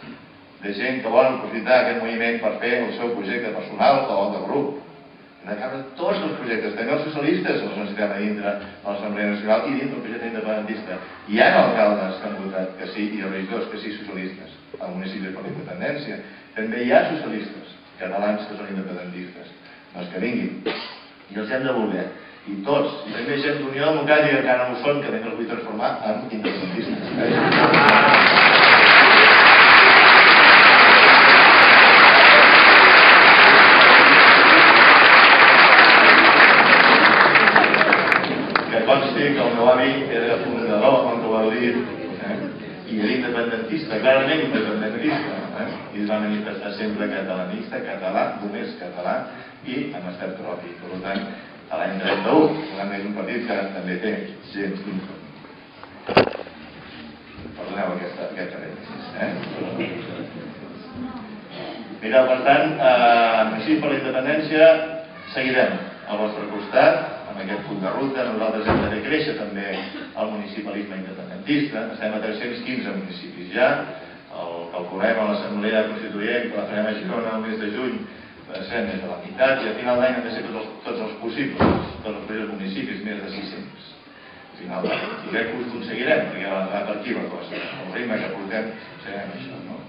de gent que volen aprofitar aquest moviment per fer el seu projecte personal o de grup de cabre tots els projectes, també els socialistes els necessitem a dintre de l'Assemblea Nacional i dintre del projecte independentista. Hi ha alcaldes que han votat que sí i regidors que sí socialistes al municipi per la independència. També hi ha socialistes catalans que són independentistes. Doncs que vinguin. I els hem de voler. I tots, i també gent d'Unió Democràtica que encara no ho són, que també els vull transformar en independentistes. consti que el meu avi era fundador, com que ho heu dit, eh? i era independentista, clarament independentista, eh? i es va manifestar sempre catalanista, català, només català, i amb estat propi. Per tant, a l'any 31, per és un partit que també té gent Perdoneu aquesta, aquest parèntesis. Eh? Mira, per tant, eh, així per la independència seguirem al vostre costat, amb aquest punt de ruta. Nosaltres hem de créixer també el municipalisme independentista. Estem a 315 municipis ja. El calculem a l'Assemblea Constituent que la farem a Girona el mes de juny més de la meitat i a final d'any han de ser tots els, tots els primers municipis, més de 600. A final d'any. I crec que ho aconseguirem, perquè va per aquí la cosa. El ritme que portem serem això, no?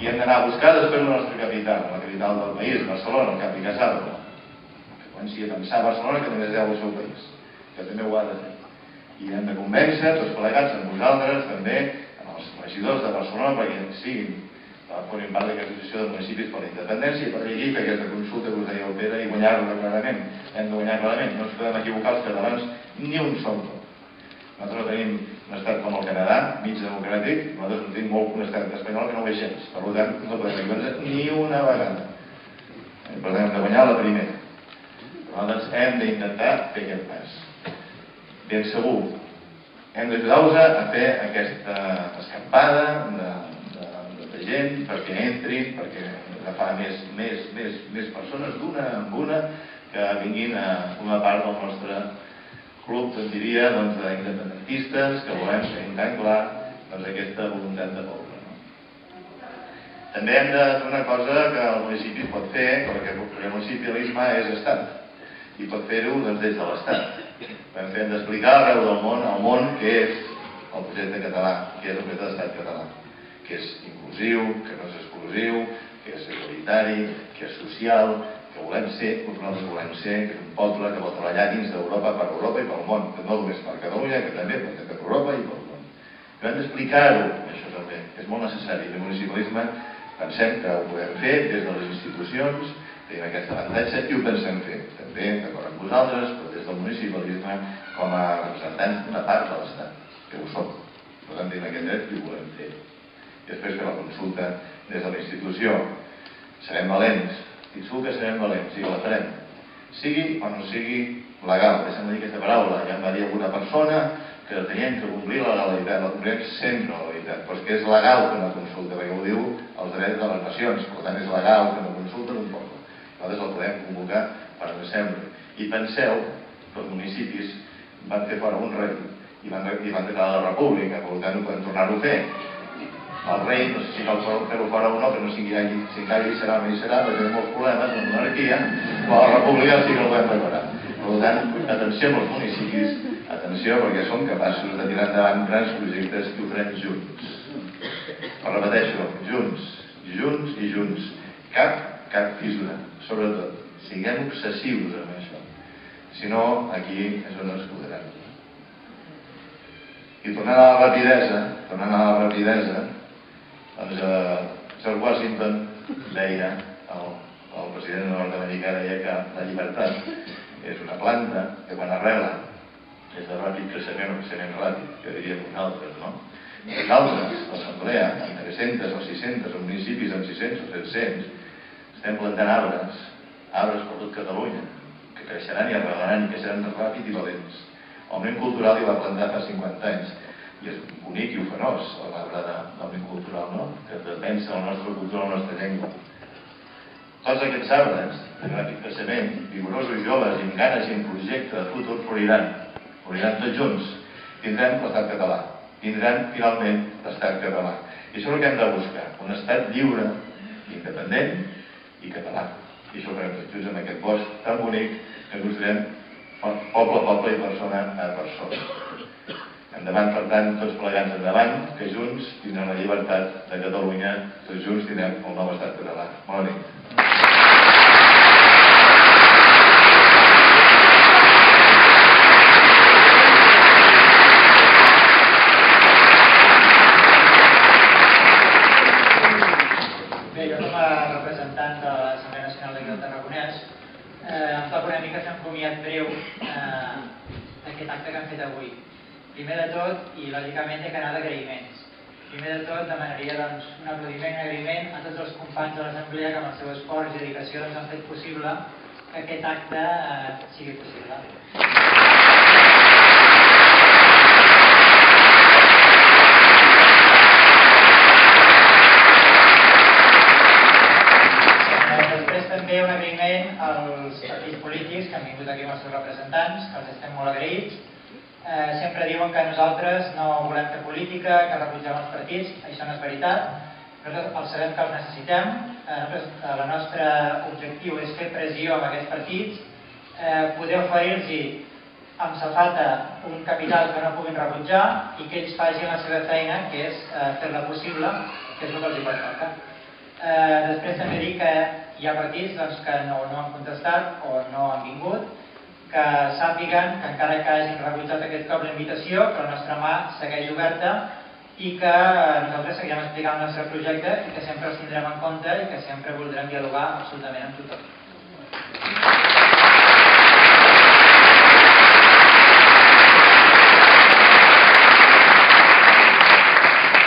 I hem d'anar a buscar després la nostra capital, la capital del país, Barcelona, el cap i casal, comenci a pensar Barcelona que també es deu al seu país, que també ho ha de fer. I hem de convèncer tots plegats amb vosaltres, també, amb els regidors de Barcelona, perquè siguin formin part d'aquesta de municipis per la independència i per llegir que aquesta consulta que us deia el Pere i guanyar-la clarament. Hem de guanyar clarament. No ens podem equivocar els catalans ni un sol cop. Nosaltres no tenim un estat com el Canadà, mig democràtic, nosaltres no tenim molt un estat espanyol que no és gens. Per tant, no podem equivocar ni una vegada. Per tant, hem de guanyar la primera. Nosaltres hem d'intentar fer aquest pas. Ben segur, hem d'ajudar-vos a fer aquesta escampada de, gent perquè entrin, perquè agafar més, més, més, més persones d'una en una que vinguin a formar part del nostre club, em diria, doncs, d'independentistes que volem tan clar doncs, aquesta voluntat de poble. També hem de fer una cosa que el municipi pot fer, perquè el municipalisme és estat i pot fer-ho doncs, des de l'Estat. Vam fer d'explicar arreu del món, al món, què és el projecte català, què és el projecte d'estat català, que és inclusiu, que no és exclusiu, que és igualitari, que és social, que volem ser, que nosaltres volem ser, que és un poble que vol treballar dins d'Europa per Europa i pel món, que no només per Catalunya, que també per Europa i pel món. I hem d'explicar-ho, això també, és molt necessari. El municipalisme pensem que ho podem fer des de les institucions, tenim aquest avantatge i ho pensem fer, també d'acord amb vosaltres, però des del municipalisme com a representants d'una part de l'Estat, que ho som. Per tant, tenim aquest dret i ho volem fer. Després fer la consulta des de la institució. Serem valents, segur que serem valents, i la farem. Sigui o no sigui legal, deixa'm dir aquesta paraula, ja em va dir alguna persona que teníem que complir la legalitat, la complirem sempre la legalitat, però és que és legal fer una consulta, perquè ho diu els drets de les nacions, per tant és legal fer una consulta d'un poble nosaltres el podem convocar per desembre. I penseu que els municipis van fer fora un rei i van, i van declarar la república, per tant ho podem tornar-ho a fer. El rei, no sé si cal fer-ho fora o no, però no si encara, si encara hi serà no hi serà, perquè té molts problemes, la monarquia, però la república sí que el podem declarar. Per tant, atenció amb els municipis, atenció perquè som capaços de tirar endavant grans projectes i ho farem junts. Però repeteixo, junts, junts i junts. Cap, cap fissura sobretot, siguem obsessius amb això. Si no, aquí és on ens podrem. I tornant a la rapidesa, tornant a la rapidesa, Doncs eh, Washington deia, el, el president nord-americà deia que la llibertat és una planta que quan arrela és de ràpid creixement o creixement ràpid, que diríem nosaltres, no? Nosaltres, l'Assemblea, amb 300 o 600, o municipis amb 600 o 700, estem plantant arbres, arbres per tot Catalunya, que creixeran i arrelaran i creixeran ràpid i valents. El ment cultural hi va plantar fa 50 anys, i és bonic i ofenós l'arbre de, del ment cultural, no? que defensa la nostra cultura, la nostra llengua. Tots aquests arbres, de ràpid creixement, vigorosos joves, amb ganes i amb projecte de futur, floriran, floriran tots junts, tindrem l'estat català, tindran finalment l'estat català. I això és el que hem de buscar, un estat lliure, independent i català. I això ho farem tots junts en aquest bosc tan bonic que construirem poble a poble i persona a persona. Endavant, per tant, tots plegats endavant, que junts tindrem la llibertat de Catalunya, tots junts tindrem el nou estat català. Bona nit. Eh, mica un comiat breu eh, d'aquest acte que hem fet avui. Primer de tot, i lògicament he d'anar d'agraïments. Primer de tot demanaria doncs, un aplaudiment i agraïment a tots els companys de l'Assemblea que amb el seu esforç i dedicació doncs, han fet possible que aquest acte eh, sigui possible. També un als partits polítics que han vingut aquí amb els seus representants, que els estem molt agraïts. Eh, sempre diuen que nosaltres no volem fer política, que rebutgem els partits, això no és veritat. Nosaltres els sabem que els necessitem, eh, eh, el nostre objectiu és fer pressió amb aquests partits, eh, poder oferir-los amb safata un capital que no puguin rebutjar i que ells facin la seva feina, que és eh, fer-la possible, que és el que els hi. Eh, després també dir que hi ha partits doncs, que no han contestat o no han vingut, que sàpiguen que encara que hagin rebutjat aquest cop la invitació, que la nostra mà segueix oberta i que eh, nosaltres seguirem explicant el nostre projecte i que sempre els tindrem en compte i que sempre voldrem dialogar absolutament amb tothom.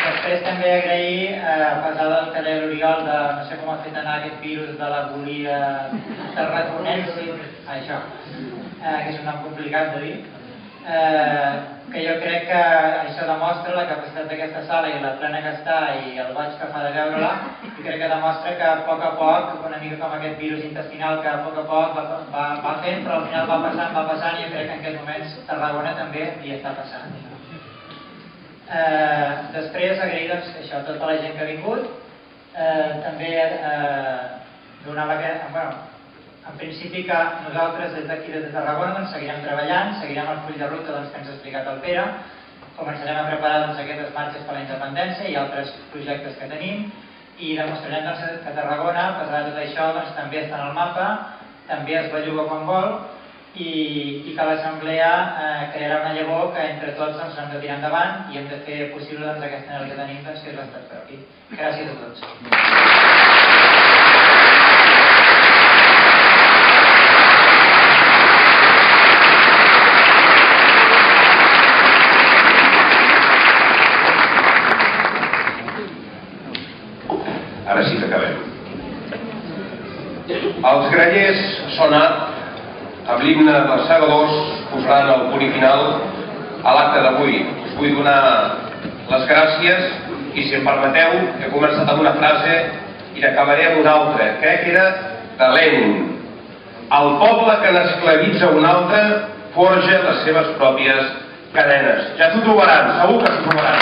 Després també agrair, eh, a pesar del deia l'Oriol, de no sé com ha fet anar aquest virus de la bolia tarraconense, això, eh, que és un nom complicat de dir, eh, que jo crec que això demostra la capacitat d'aquesta sala i la plena que està i el goig que fa de veure-la, i crec que demostra que a poc a poc, una mica com aquest virus intestinal que a poc a poc va, va, fent, però al final va passant, va passant, i jo crec que en aquests moments Tarragona també hi està passant. Eh, després agrair això, a tota la gent que ha vingut, eh, també eh, donar la bueno, en principi que nosaltres des d'aquí, des de Tarragona, doncs, seguirem treballant, seguirem el full de ruta doncs, que ens ha explicat el Pere, començarem a preparar doncs, aquestes marxes per la independència i altres projectes que tenim, i demostrarem que Tarragona, a pesar de tot això, també està en el mapa, també es belluga quan vol, i, i que l'Assemblea eh, crearà una llavor que entre tots doncs, hem de tirar endavant i hem de fer possible aquesta anhel que tenim, que és l'estat propi. Gràcies a tots. Ara sí que acabem. Els grellers sonat amb l'himne dels segadors posaran el punt final a l'acte d'avui. Us vull donar les gràcies i si em permeteu he començat amb una frase i acabaré amb una altra. Crec que era de Lenin. El poble que n'esclavitza un altre forja les seves pròpies cadenes. Ja t'ho trobaran, segur que t'ho trobaran.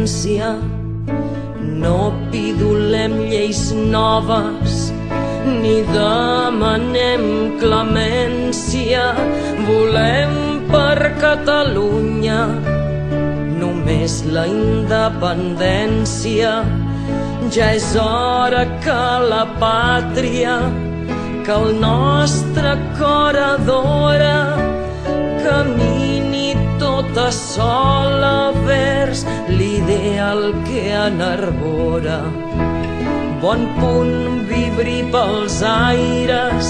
Independència. No pidolem lleis noves ni demanem clemència. Volem per Catalunya només la independència. Ja és hora que la pàtria, que el nostre cor adora, camini tota sola vers l'ideal que enarbora. Bon punt vibri pels aires,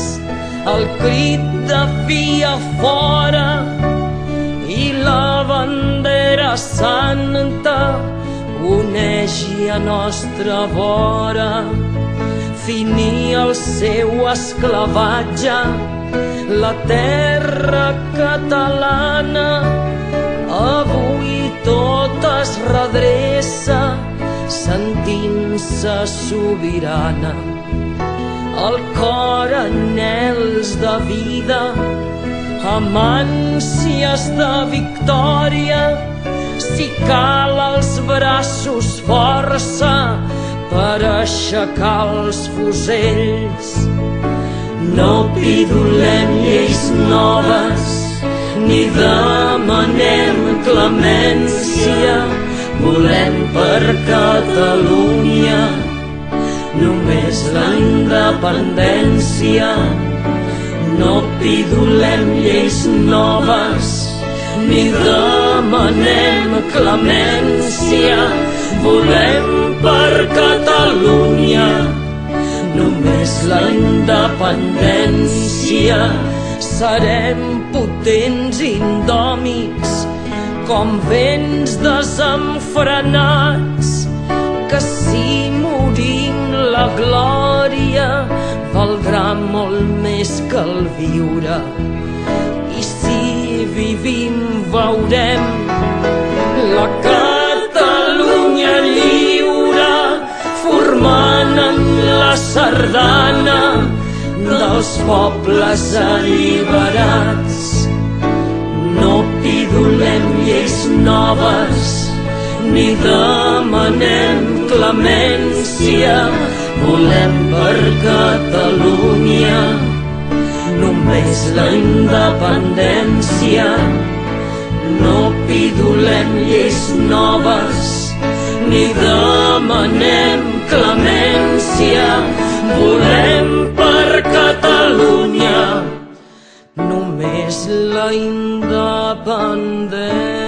el crit de via fora i la bandera santa uneixi a nostra vora fini el seu esclavatge la terra catalana sentint-se sobirana. El cor anels de vida amb ànsies de victòria. Si cal els braços força per aixecar els fusells. No pidolem lleis noves ni demanem clemència, volem per Catalunya només la independència. No pidolem lleis noves ni demanem clemència, volem per Catalunya només la independència. Serem potents i indòmits com vents desenfrenats que si morim la glòria valdrà molt més que el viure vivim veurem la Catalunya lliure formant en la sardana dels pobles alliberats. No pidolem lleis noves ni demanem clemència, volem per Catalunya només la independència. No pidolem lleis noves, ni demanem clemència. Volem per Catalunya només la independència.